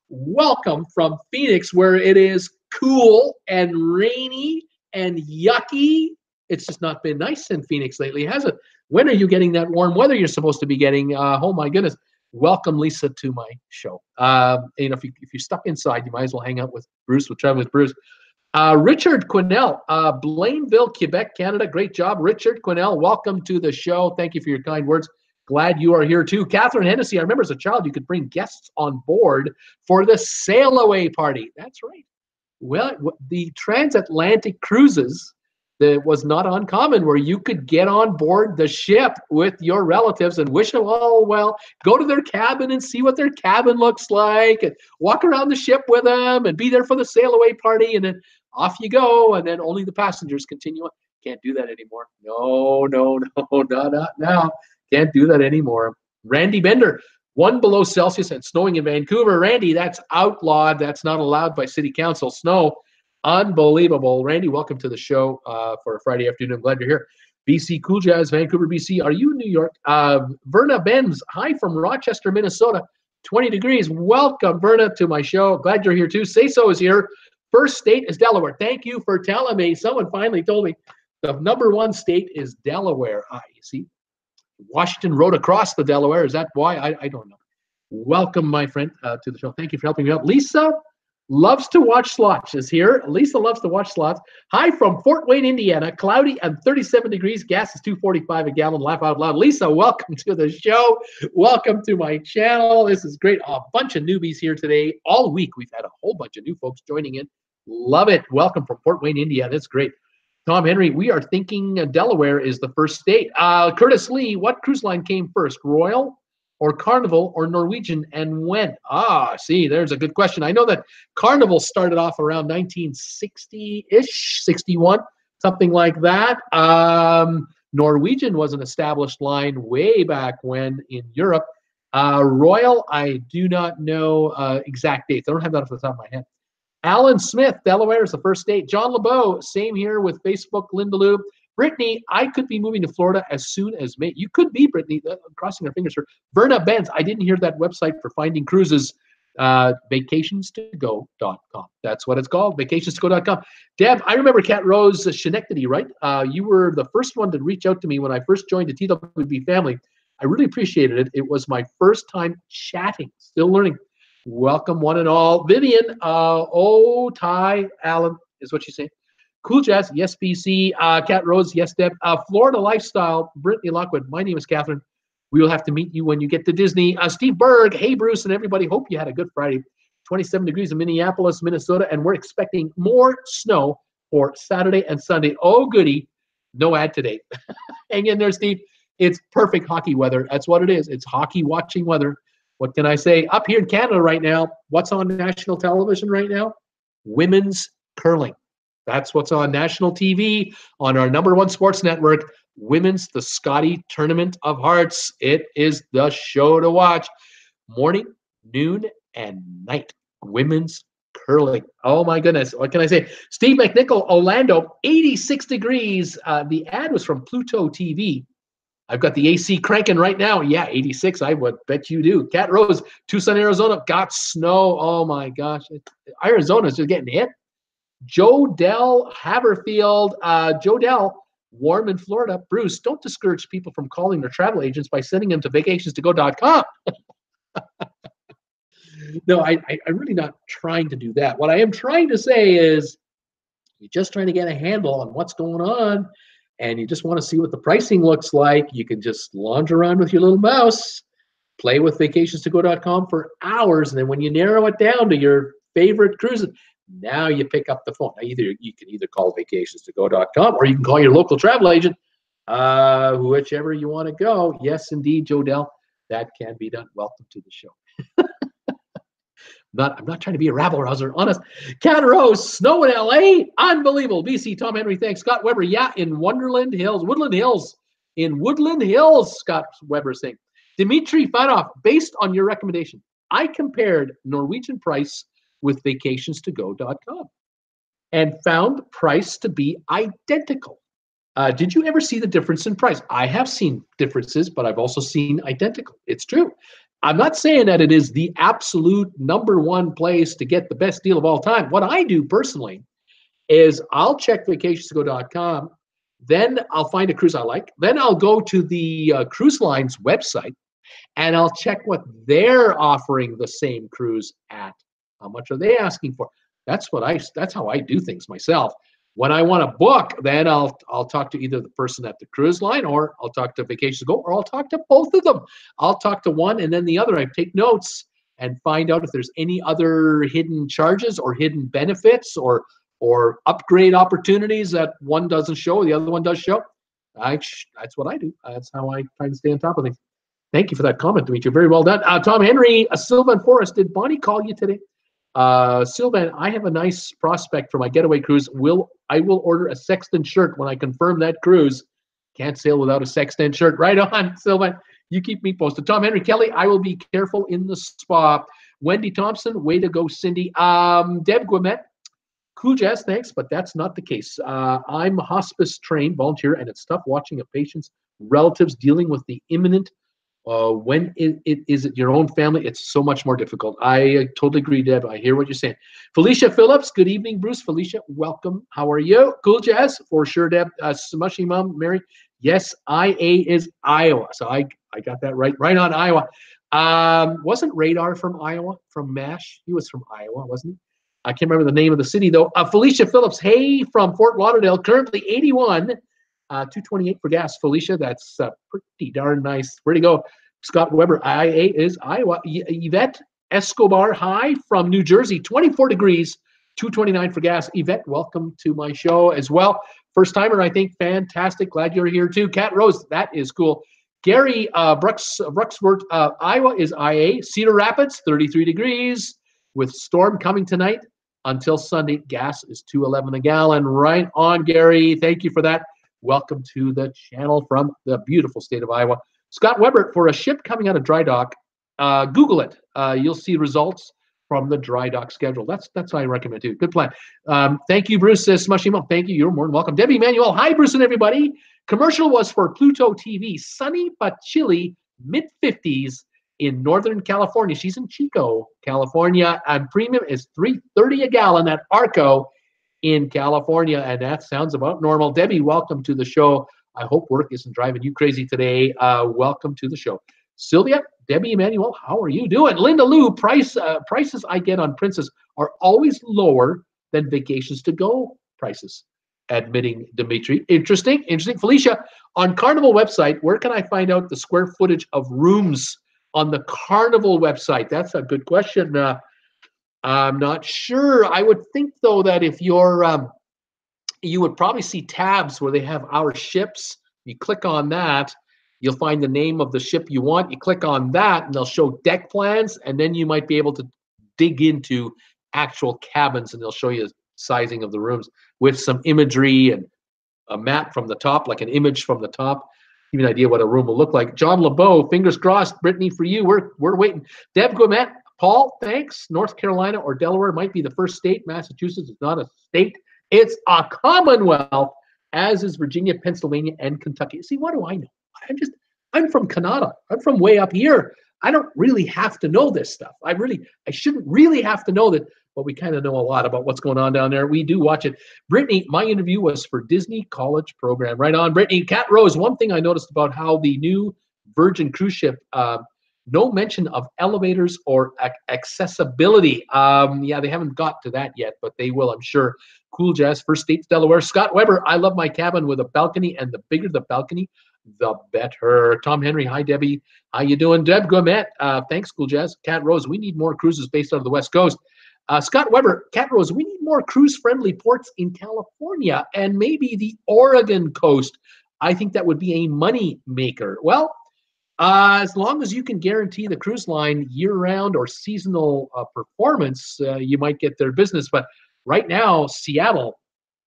welcome from Phoenix, where it is cool and rainy and yucky. It's just not been nice in Phoenix lately, has it? When are you getting that warm weather you're supposed to be getting? Uh, oh my goodness welcome Lisa to my show. Uh, you know, if, you, if you're stuck inside, you might as well hang out with Bruce, with Travel with Bruce. Uh, Richard Quinnell, uh, Blainville, Quebec, Canada. Great job, Richard Quinnell. Welcome to the show. Thank you for your kind words. Glad you are here too. Catherine Hennessy, I remember as a child you could bring guests on board for the sail away party. That's right. Well, the transatlantic cruises that was not uncommon where you could get on board the ship with your relatives and wish them all well go to their cabin and see what their cabin looks like and walk around the ship with them and be there for the sail away party and then off you go and then only the passengers continue on. Can't do that anymore. No no no not, not now. Can't do that anymore. Randy bender one below celsius and snowing in vancouver. Randy that's outlawed. That's not allowed by city council. Snow Unbelievable. Randy, welcome to the show uh, for a Friday afternoon. I'm glad you're here. BC Cool Jazz, Vancouver, BC. Are you in New York? Uh, Verna Benz, hi from Rochester, Minnesota. 20 degrees. Welcome, Verna, to my show. Glad you're here too. Say so is here. First state is Delaware. Thank you for telling me. Someone finally told me the number one state is Delaware. Ah, you see, Washington rode across the Delaware. Is that why? I, I don't know. Welcome, my friend, uh, to the show. Thank you for helping me out. Lisa loves to watch slots is here. Lisa loves to watch slots. Hi from Fort Wayne, Indiana. Cloudy and 37 degrees. Gas is 245 a gallon. Laugh out loud. Lisa, welcome to the show. Welcome to my channel. This is great. A bunch of newbies here today. All week we've had a whole bunch of new folks joining in. Love it. Welcome from Fort Wayne, Indiana. That's great. Tom Henry, we are thinking Delaware is the first state. Uh, Curtis Lee, what cruise line came first, Royal or Carnival or Norwegian, and when? Ah, see, there's a good question. I know that Carnival started off around 1960-ish, 61, something like that. Um, Norwegian was an established line way back when in Europe. Uh, Royal, I do not know uh, exact dates. I don't have that off the top of my head. Alan Smith, Delaware is the first state. John LeBeau, same here with Facebook, Linda Lou. Brittany, I could be moving to Florida as soon as May. You could be, Brittany, uh, crossing our fingers for Verna Benz. I didn't hear that website for finding cruises. Uh, vacationstogo.com. That's what it's called, vacationstogo.com. Deb, I remember Cat Rose uh, Schenectady, right? Uh, you were the first one to reach out to me when I first joined the TWB family. I really appreciated it. It was my first time chatting, still learning. Welcome, one and all. Vivian, uh, oh, Ty Allen is what she's saying. Cool Jazz, yes, BC. Uh, Cat Rose, yes, Deb. Uh, Florida Lifestyle, Brittany Lockwood. My name is Catherine. We will have to meet you when you get to Disney. Uh, Steve Berg, hey, Bruce, and everybody. Hope you had a good Friday. 27 degrees in Minneapolis, Minnesota, and we're expecting more snow for Saturday and Sunday. Oh, goody. No ad today. Hang in there, Steve. It's perfect hockey weather. That's what it is. It's hockey watching weather. What can I say? Up here in Canada right now, what's on national television right now? Women's curling. That's what's on national TV on our number one sports network. Women's the Scotties Tournament of Hearts. It is the show to watch. Morning, noon, and night. Women's curling. Oh my goodness. What can I say? Steve McNichol, Orlando, 86 degrees. Uh, the ad was from Pluto TV. I've got the AC cranking right now. Yeah, 86. I would bet you do. Cat Rose, Tucson, Arizona, got snow. Oh my gosh. Arizona's just getting hit. Joe Dell Haverfield. Uh, Joe Dell, warm in Florida. Bruce, don't discourage people from calling their travel agents by sending them to vacationstogo.com. no, I, I, I'm really not trying to do that. What I am trying to say is you're just trying to get a handle on what's going on and you just want to see what the pricing looks like, you can just launch around with your little mouse, play with vacationstogo.com for hours, and then when you narrow it down to your favorite cruises, now you pick up the phone. Now either you can either call vacationstogo.com or you can call your local travel agent, uh, whichever you want to go. Yes, indeed, Joe Dell, that can be done. Welcome to the show. not I'm not trying to be a rabble rouser, honest. Cat snow in LA, unbelievable. BC, Tom Henry, thanks. Scott Weber, yeah, in Wonderland Hills, Woodland Hills, in Woodland Hills, Scott Weber saying. Dimitri Fanov, based on your recommendation, I compared Norwegian price with vacationstogo.com and found the price to be identical. Uh, did you ever see the difference in price? I have seen differences, but I've also seen identical. It's true. I'm not saying that it is the absolute number one place to get the best deal of all time. What I do personally is I'll check vacationstogo.com, then I'll find a cruise I like, then I'll go to the uh, cruise line's website and I'll check what they're offering the same cruise at. How much are they asking for? That's what I that's how I do things myself. When I want to book, then I'll I'll talk to either the person at the cruise line or I'll talk to Vacations Go or I'll talk to both of them. I'll talk to one and then the other. I take notes and find out if there's any other hidden charges or hidden benefits or or upgrade opportunities that one doesn't show, the other one does show. I that's what I do. That's how I try to stay on top of things. Thank you for that comment, Dimitri. Very well done. Uh, Tom Henry, a Sylvan Forest. Did Bonnie call you today? Uh, Sylvan, I have a nice prospect for my getaway cruise. Will I will order a Sexton shirt when I confirm that cruise. Can't sail without a Sexton shirt. Right on, Sylvan. You keep me posted. Tom Henry Kelly, I will be careful in the spa. Wendy Thompson, way to go, Cindy. Um, Deb Guimet, cool jazz, thanks, but that's not the case. Uh, I'm hospice trained volunteer, and it's tough watching a patient's relatives dealing with the imminent uh, when it, it is it your own family, it's so much more difficult. I uh, totally agree, Deb. I hear what you're saying. Felicia Phillips, good evening, Bruce. Felicia, welcome. How are you? Cool jazz for sure, Deb. Uh, Smushy Mom, Mary. Yes, IA is Iowa. So I I got that right, right on Iowa. Um, wasn't Radar from Iowa, from MASH? He was from Iowa, wasn't he? I can't remember the name of the city though. Uh, Felicia Phillips, hey, from Fort Lauderdale, currently 81 uh, 228 for gas. Felicia, that's uh, pretty darn nice. Where to go? Scott Weber, IA is Iowa. Yvette Escobar, hi from New Jersey, 24 degrees, 229 for gas. Yvette, welcome to my show as well. First timer, I think. Fantastic. Glad you're here too. Cat Rose, that is cool. Gary uh, Brooks, Brooksworth, uh, Iowa is IA. Cedar Rapids, 33 degrees with storm coming tonight until Sunday. Gas is 211 a gallon. Right on, Gary. Thank you for that. Welcome to the channel from the beautiful state of Iowa. Scott Weber, for a ship coming out of dry dock, uh, Google it. Uh, you'll see results from the dry dock schedule. That's that's what I recommend too. Good plan. Um, thank you, Bruce. Says Smushy Mom. Thank you. You're more than welcome. Debbie Manuel. Hi, Bruce and everybody. Commercial was for Pluto TV. Sunny but chilly, mid 50s in Northern California. She's in Chico, California, and premium is 330 a gallon at Arco in California, and that sounds about normal. Debbie, welcome to the show. I hope work isn't driving you crazy today. Uh, welcome to the show. Sylvia, Debbie Emmanuel, how are you doing? Linda Lou, price uh, prices I get on Princess are always lower than vacations to go prices admitting Dimitri. Interesting, interesting. Felicia, on Carnival website, where can I find out the square footage of rooms on the Carnival website? That's a good question. Uh, I'm not sure. I would think though that if you're, um, you would probably see tabs where they have our ships. You click on that, you'll find the name of the ship you want. You click on that, and they'll show deck plans, and then you might be able to dig into actual cabins, and they'll show you sizing of the rooms with some imagery and a map from the top, like an image from the top. Give you an idea what a room will look like. John LeBeau, fingers crossed. Brittany, for you, we're we're waiting. Deb Gourmet, Paul, thanks. North Carolina or Delaware might be the first state. Massachusetts is not a state; it's a Commonwealth, as is Virginia, Pennsylvania, and Kentucky. See, what do I know? I'm just I'm from Canada. I'm from way up here. I don't really have to know this stuff. I really I shouldn't really have to know that but we kind of know a lot about what's going on down there. We do watch it. Brittany, my interview was for Disney College Program. Right on, Brittany. Cat Rose, one thing I noticed about how the new Virgin cruise ship, uh, no mention of elevators or ac- accessibility. Um, yeah, they haven't got to that yet, but they will, I'm sure. Cool Jazz, First States, Delaware. Scott Weber, I love my cabin with a balcony, and the bigger the balcony, the better. Tom Henry, hi Debbie, how you doing? Deb Gourmet, uh, thanks, Cool Jazz. Cat Rose, we need more cruises based out of the West Coast. Uh, Scott Weber, Cat Rose, we need more cruise friendly ports in California and maybe the Oregon coast. I think that would be a money maker. Well, uh, as long as you can guarantee the cruise line year round or seasonal uh, performance, uh, you might get their business. But right now, Seattle,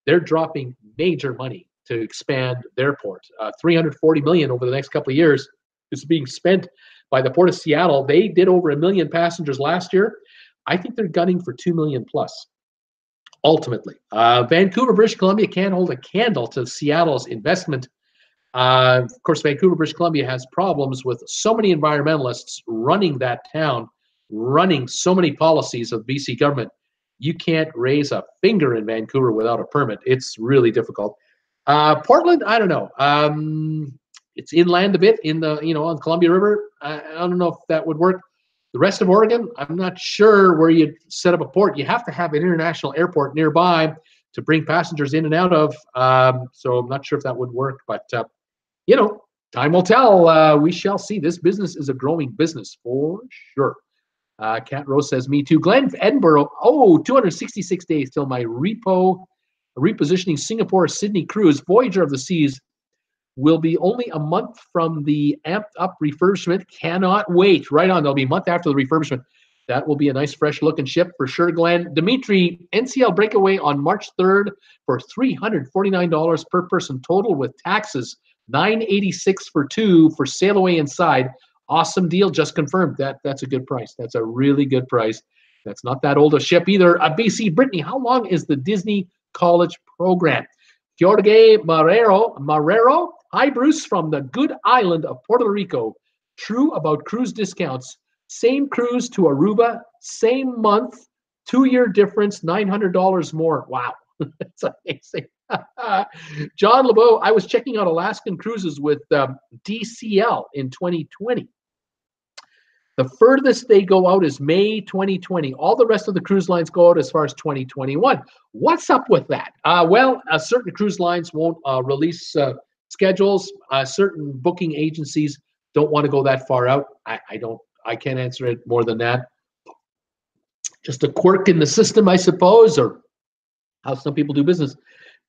they're dropping major money to expand their port. Uh, 340 million over the next couple of years is being spent by the port of Seattle. They did over a million passengers last year. I think they're gunning for two million plus. Ultimately, uh, Vancouver, British Columbia can't hold a candle to Seattle's investment. Uh, of course, Vancouver, British Columbia has problems with so many environmentalists running that town, running so many policies of BC government. You can't raise a finger in Vancouver without a permit. It's really difficult. Uh, Portland, I don't know. Um, it's inland a bit in the you know on Columbia River. I, I don't know if that would work. The rest of Oregon, I'm not sure where you'd set up a port. You have to have an international airport nearby to bring passengers in and out of. Um, so I'm not sure if that would work, but uh, you know, time will tell. Uh, we shall see. This business is a growing business for sure. Uh, Cat Rose says, "Me too." Glenn Edinburgh. Oh, 266 days till my repo repositioning Singapore Sydney cruise. Voyager of the Seas will be only a month from the amped up refurbishment. Cannot wait. Right on. They'll be a month after the refurbishment. That will be a nice, fresh looking ship for sure, Glenn. Dimitri, NCL breakaway on March 3rd for $349 per person total with taxes. 986 for two for sail away inside. Awesome deal, just confirmed. That that's a good price. That's a really good price. That's not that old a ship either. Uh, BC Brittany, how long is the Disney College program? Jorge Marrero, Marrero Hi, Bruce from the good island of Puerto Rico. True about cruise discounts. Same cruise to Aruba, same month, two year difference, $900 more. Wow, that's amazing. John LeBeau, I was checking out Alaskan cruises with um, DCL in 2020. The furthest they go out is May 2020. All the rest of the cruise lines go out as far as 2021. What's up with that? Uh, well, uh, certain cruise lines won't uh, release uh, schedules. Uh, certain booking agencies don't want to go that far out. I, I don't. I can't answer it more than that. Just a quirk in the system, I suppose, or how some people do business.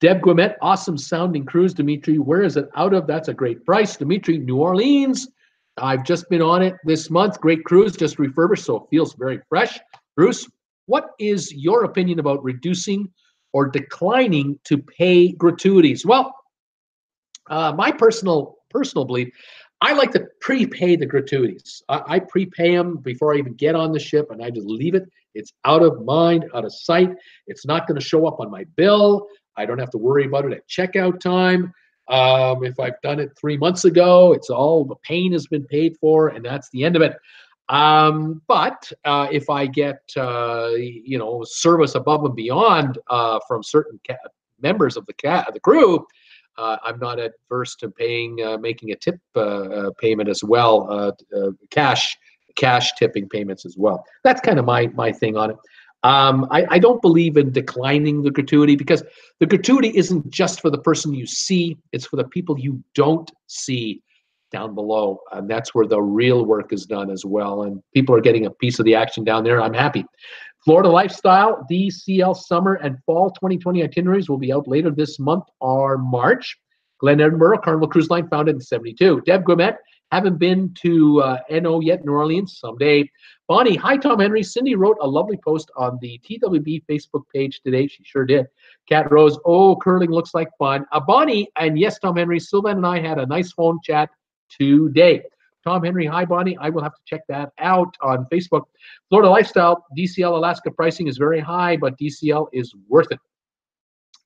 Deb Guimet, awesome sounding cruise. Dimitri, where is it out of? That's a great price. Dimitri, New Orleans. I've just been on it this month. Great cruise, just refurbished, so it feels very fresh. Bruce, what is your opinion about reducing or declining to pay gratuities? Well, uh, my personal personal belief, I like to prepay the gratuities. I, I prepay them before I even get on the ship, and I just leave it. It's out of mind, out of sight. It's not going to show up on my bill. I don't have to worry about it at checkout time. Um, if I've done it three months ago, it's all the pain has been paid for, and that's the end of it. Um, but uh, if I get uh, you know service above and beyond uh, from certain ca- members of the the crew, uh, I'm not adverse to paying uh, making a tip uh, payment as well, cash cash tipping payments as well. That's kind of my my thing on it. Um, I, I, don't believe in declining the gratuity because the gratuity isn't just for the person you see, it's for the people you don't see down below. And that's where the real work is done as well. And people are getting a piece of the action down there. I'm happy. Florida Lifestyle, DCL summer and fall 2020 itineraries will be out later this month or March. Glen Edinburgh, Carnival Cruise Line, founded in 72. Deb Guimet, haven't been to uh, NO yet, New Orleans, someday. Bonnie, hi, Tom Henry. Cindy wrote a lovely post on the TWB Facebook page today. She sure did. Cat Rose, oh, curling looks like fun. Uh, Bonnie, and yes, Tom Henry, Sylvan and I had a nice phone chat today. Tom Henry, hi, Bonnie. I will have to check that out on Facebook. Florida Lifestyle, DCL Alaska pricing is very high, but DCL is worth it.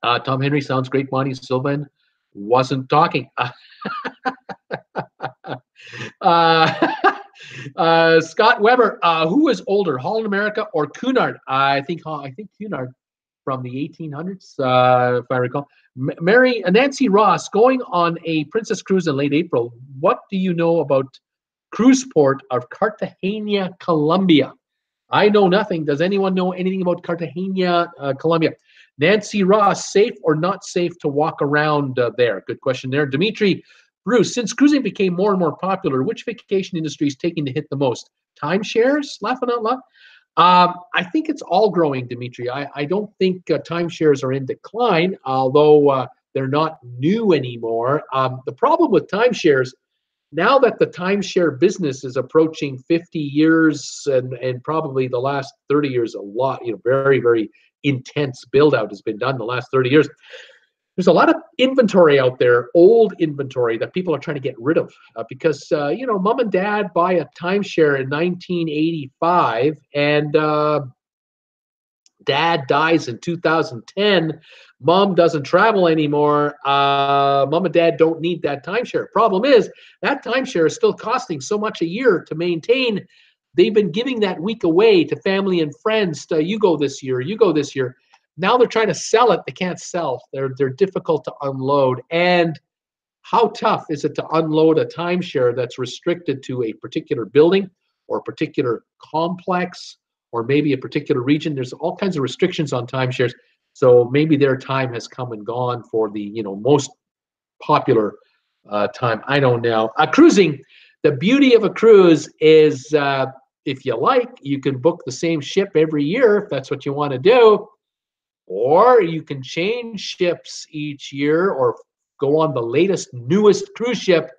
Uh, Tom Henry sounds great, Bonnie. Sylvan wasn't talking. uh, Uh, Scott Weber, uh, who is older, Holland America or Cunard? I think I think Cunard from the 1800s, uh, if I recall. M- Mary uh, Nancy Ross going on a Princess cruise in late April. What do you know about cruise port of Cartagena, Colombia? I know nothing. Does anyone know anything about Cartagena, uh, Colombia? Nancy Ross, safe or not safe to walk around uh, there? Good question there. Dimitri Bruce, since cruising became more and more popular, which vacation industry is taking the hit the most? Timeshares, laughing out loud. Um, I think it's all growing, Dimitri. I, I don't think uh, timeshares are in decline, although uh, they're not new anymore. Um, the problem with timeshares, now that the timeshare business is approaching 50 years and, and probably the last 30 years, a lot, you know, very, very intense build out has been done the last 30 years there's a lot of inventory out there, old inventory that people are trying to get rid of uh, because uh, you know, mom and dad buy a timeshare in 1985, and uh, dad dies in 2010. Mom doesn't travel anymore. Uh, mom and dad don't need that timeshare. Problem is that timeshare is still costing so much a year to maintain. They've been giving that week away to family and friends. To, you go this year. You go this year now they're trying to sell it. They can't sell. They're they're difficult to unload. And how tough is it to unload a timeshare that's restricted to a particular building or a particular complex or maybe a particular region? There's all kinds of restrictions on timeshares. So maybe their time has come and gone for the you know most popular uh, time. I don't know. Uh, cruising. The beauty of a cruise is, uh, if you like, you can book the same ship every year if that's what you want to do or you can change ships each year or go on the latest, newest cruise ship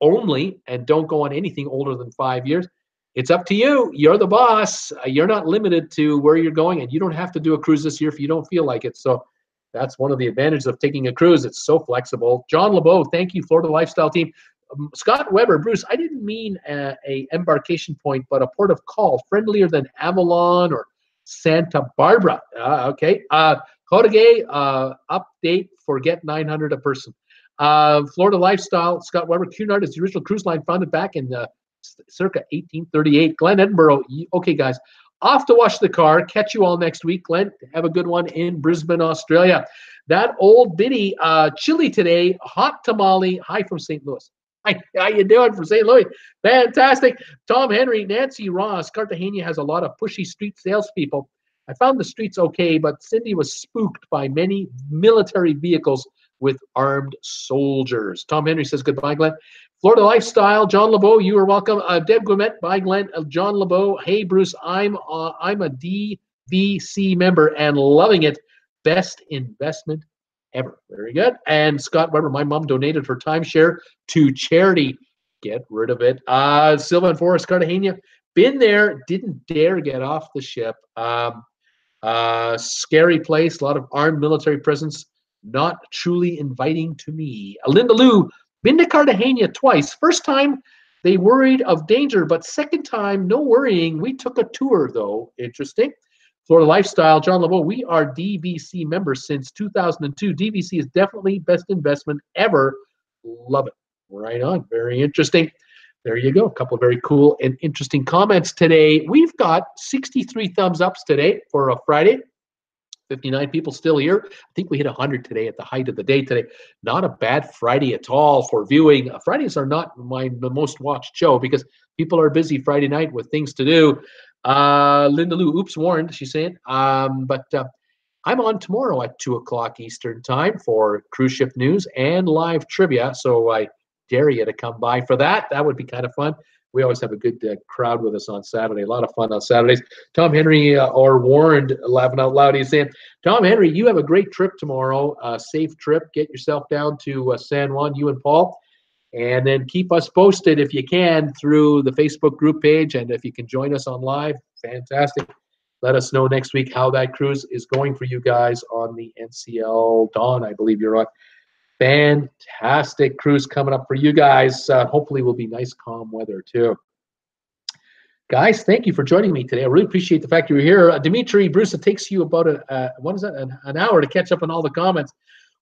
only and don't go on anything older than five years. It's up to you. You're the boss. You're not limited to where you're going, and you don't have to do a cruise this year if you don't feel like it. So that's one of the advantages of taking a cruise. It's so flexible. John LeBeau, thank you, Florida Lifestyle Team. Um, Scott Weber, Bruce, I didn't mean a, a embarkation point, but a port of call, friendlier than Avalon or Santa Barbara. Uh, okay. Uh, Kodage, uh, update, forget 900 a person. Uh, Florida Lifestyle, Scott Weber, Cunard is the original cruise line founded back in uh, circa 1838. Glen Edinburgh, okay, guys, off to wash the car. Catch you all next week. Glen, have a good one in Brisbane, Australia. That old biddy, uh, chilly today, hot tamale. Hi from St. Louis. How you doing from St. Louis? Fantastic. Tom Henry, Nancy Ross. Cartagena has a lot of pushy street salespeople. I found the streets okay, but Cindy was spooked by many military vehicles with armed soldiers. Tom Henry says goodbye, Glen. Florida Lifestyle, John LeBeau, you are welcome. Uh, Deb Guimet, bye, Glen. Uh, John LeBeau, hey, Bruce, I'm uh, I'm a DVC member and loving it. Best investment ever. Very good. And Scott Weber, my mom donated her timeshare to charity. Get rid of it. Uh, Sylvan Forest, Cartagena, been there, didn't dare get off the ship. Um, uh, scary place, a lot of armed military presence, not truly inviting to me. Linda Lou, been to Cartagena twice. First time they worried of danger, but second time, no worrying. We took a tour though. Interesting. Florida Lifestyle, John LeBeau, we are DVC members since 2002. DVC is definitely best investment ever. Love it. Right on. Very interesting. There you go. A couple of very cool and interesting comments today. We've got 63 thumbs ups today for a Friday. 59 people still here. I think we hit 100 today at the height of the day today. Not a bad Friday at all for viewing. Fridays are not my the most watched show because people are busy Friday night with things to do. Uh, Linda Lou, oops, warned, she's saying. Um, but uh, I'm on tomorrow at 2 o'clock Eastern Time for cruise ship news and live trivia. So I dare you to come by for that. That would be kind of fun. We always have a good uh, crowd with us on Saturday. A lot of fun on Saturdays. Tom Henry uh, or warned, laughing out loud. He's saying, Tom Henry, you have a great trip tomorrow. Uh, safe trip. Get yourself down to uh, San Juan, you and Paul. And then keep us posted if you can through the Facebook group page. And if you can join us on live, fantastic. Let us know next week how that cruise is going for you guys on the NCL Dawn, I believe you're on. Fantastic cruise coming up for you guys. Uh, hopefully, will be nice, calm weather too. Guys, thank you for joining me today. I really appreciate the fact you're here. Uh, Dimitri, Bruce, it takes you about a uh, what is that? An, an, hour to catch up on all the comments.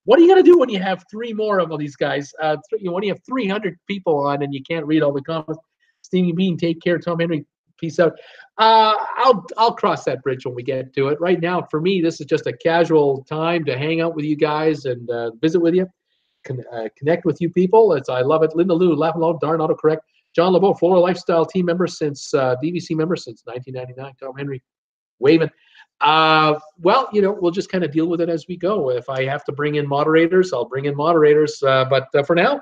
What are you going to do when you have three more of all these guys? Uh, th- you when you have 300 people on and you can't read all the comments. Stevie Bean, take care. Tom Henry, peace out. Uh, I'll I'll cross that bridge when we get to it. Right now, for me, this is just a casual time to hang out with you guys and uh, visit with you, con- uh, connect with you people. It's I love it. Linda Lou, laugh alone, darn autocorrect. John LeBeau, Florida Lifestyle team member since uh, DVC member since 1999. Tom Henry, waving. Uh, well, you know, we'll just kind of deal with it as we go. If I have to bring in moderators, I'll bring in moderators. Uh, but uh, for now,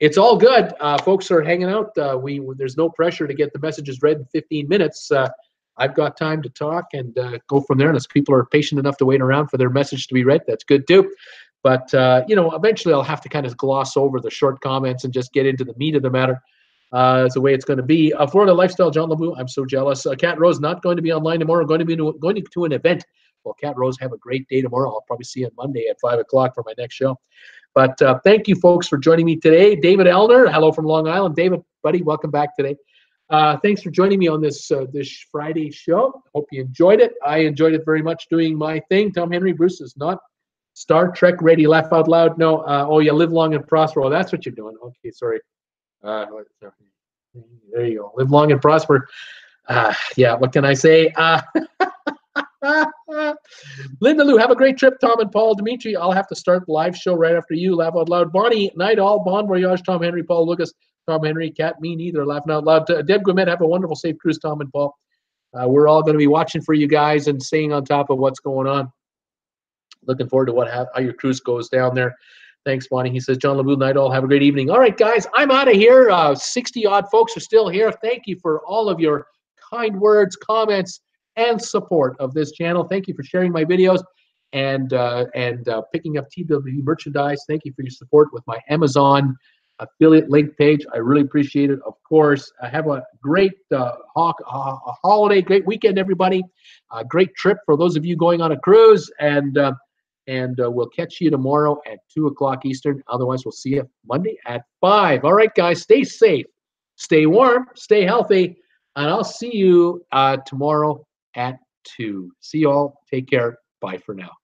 it's all good. Uh, folks are hanging out. Uh, we there's no pressure to get the messages read in 15 minutes. Uh, I've got time to talk and uh, go from there. And as people are patient enough to wait around for their message to be read, that's good too. But uh, you know, eventually I'll have to kind of gloss over the short comments and just get into the meat of the matter. Uh, is the way it's going to be. Uh, Florida Lifestyle, John LeBeau. I'm so jealous. Uh, Cat Rose not going to be online tomorrow. Going to be to, going to an event. Well, Cat Rose, have a great day tomorrow. I'll probably see you on Monday at five o'clock for my next show. But uh, thank you, folks, for joining me today. David Elner, hello from Long Island. David, buddy, welcome back today. Uh, thanks for joining me on this uh, this Friday show. Hope you enjoyed it. I enjoyed it very much doing my thing. Tom Henry Bruce is not Star Trek ready. Laugh out loud. No. Uh, oh, you live long and prosper. Oh, that's what you're doing. Okay, sorry. Uh, there you go. Live long and prosper. Uh, yeah, what can I say? Uh, Linda Lou, have a great trip, Tom and Paul. Dimitri, I'll have to start the live show right after you. Laugh out loud. Bonnie, night all. Bon voyage, Tom Henry, Paul Lucas, Tom Henry, Cat, me neither. Laughing out loud. Uh, Deb Guimet, have a wonderful, safe cruise, Tom and Paul. Uh, we're all going to be watching for you guys and staying on top of what's going on. Looking forward to what how your cruise goes down there. Thanks, Bonnie. He says, John LeBeau, night all. Have a great evening. All right, guys, I'm out of here. Uh, 60 odd folks are still here. Thank you for all of your kind words, comments, and support of this channel. Thank you for sharing my videos and uh, and uh, picking up TW merchandise. Thank you for your support with my Amazon affiliate link page. I really appreciate it. Of course, I have a great uh, uh, holiday, great weekend, everybody. A great trip for those of you going on a cruise, and uh, and uh, we'll catch you tomorrow at two o'clock Eastern. Otherwise, we'll see you Monday at five. All right, guys, stay safe, stay warm, stay healthy, and I'll see you uh, tomorrow at two. See you all. Take care. Bye for now.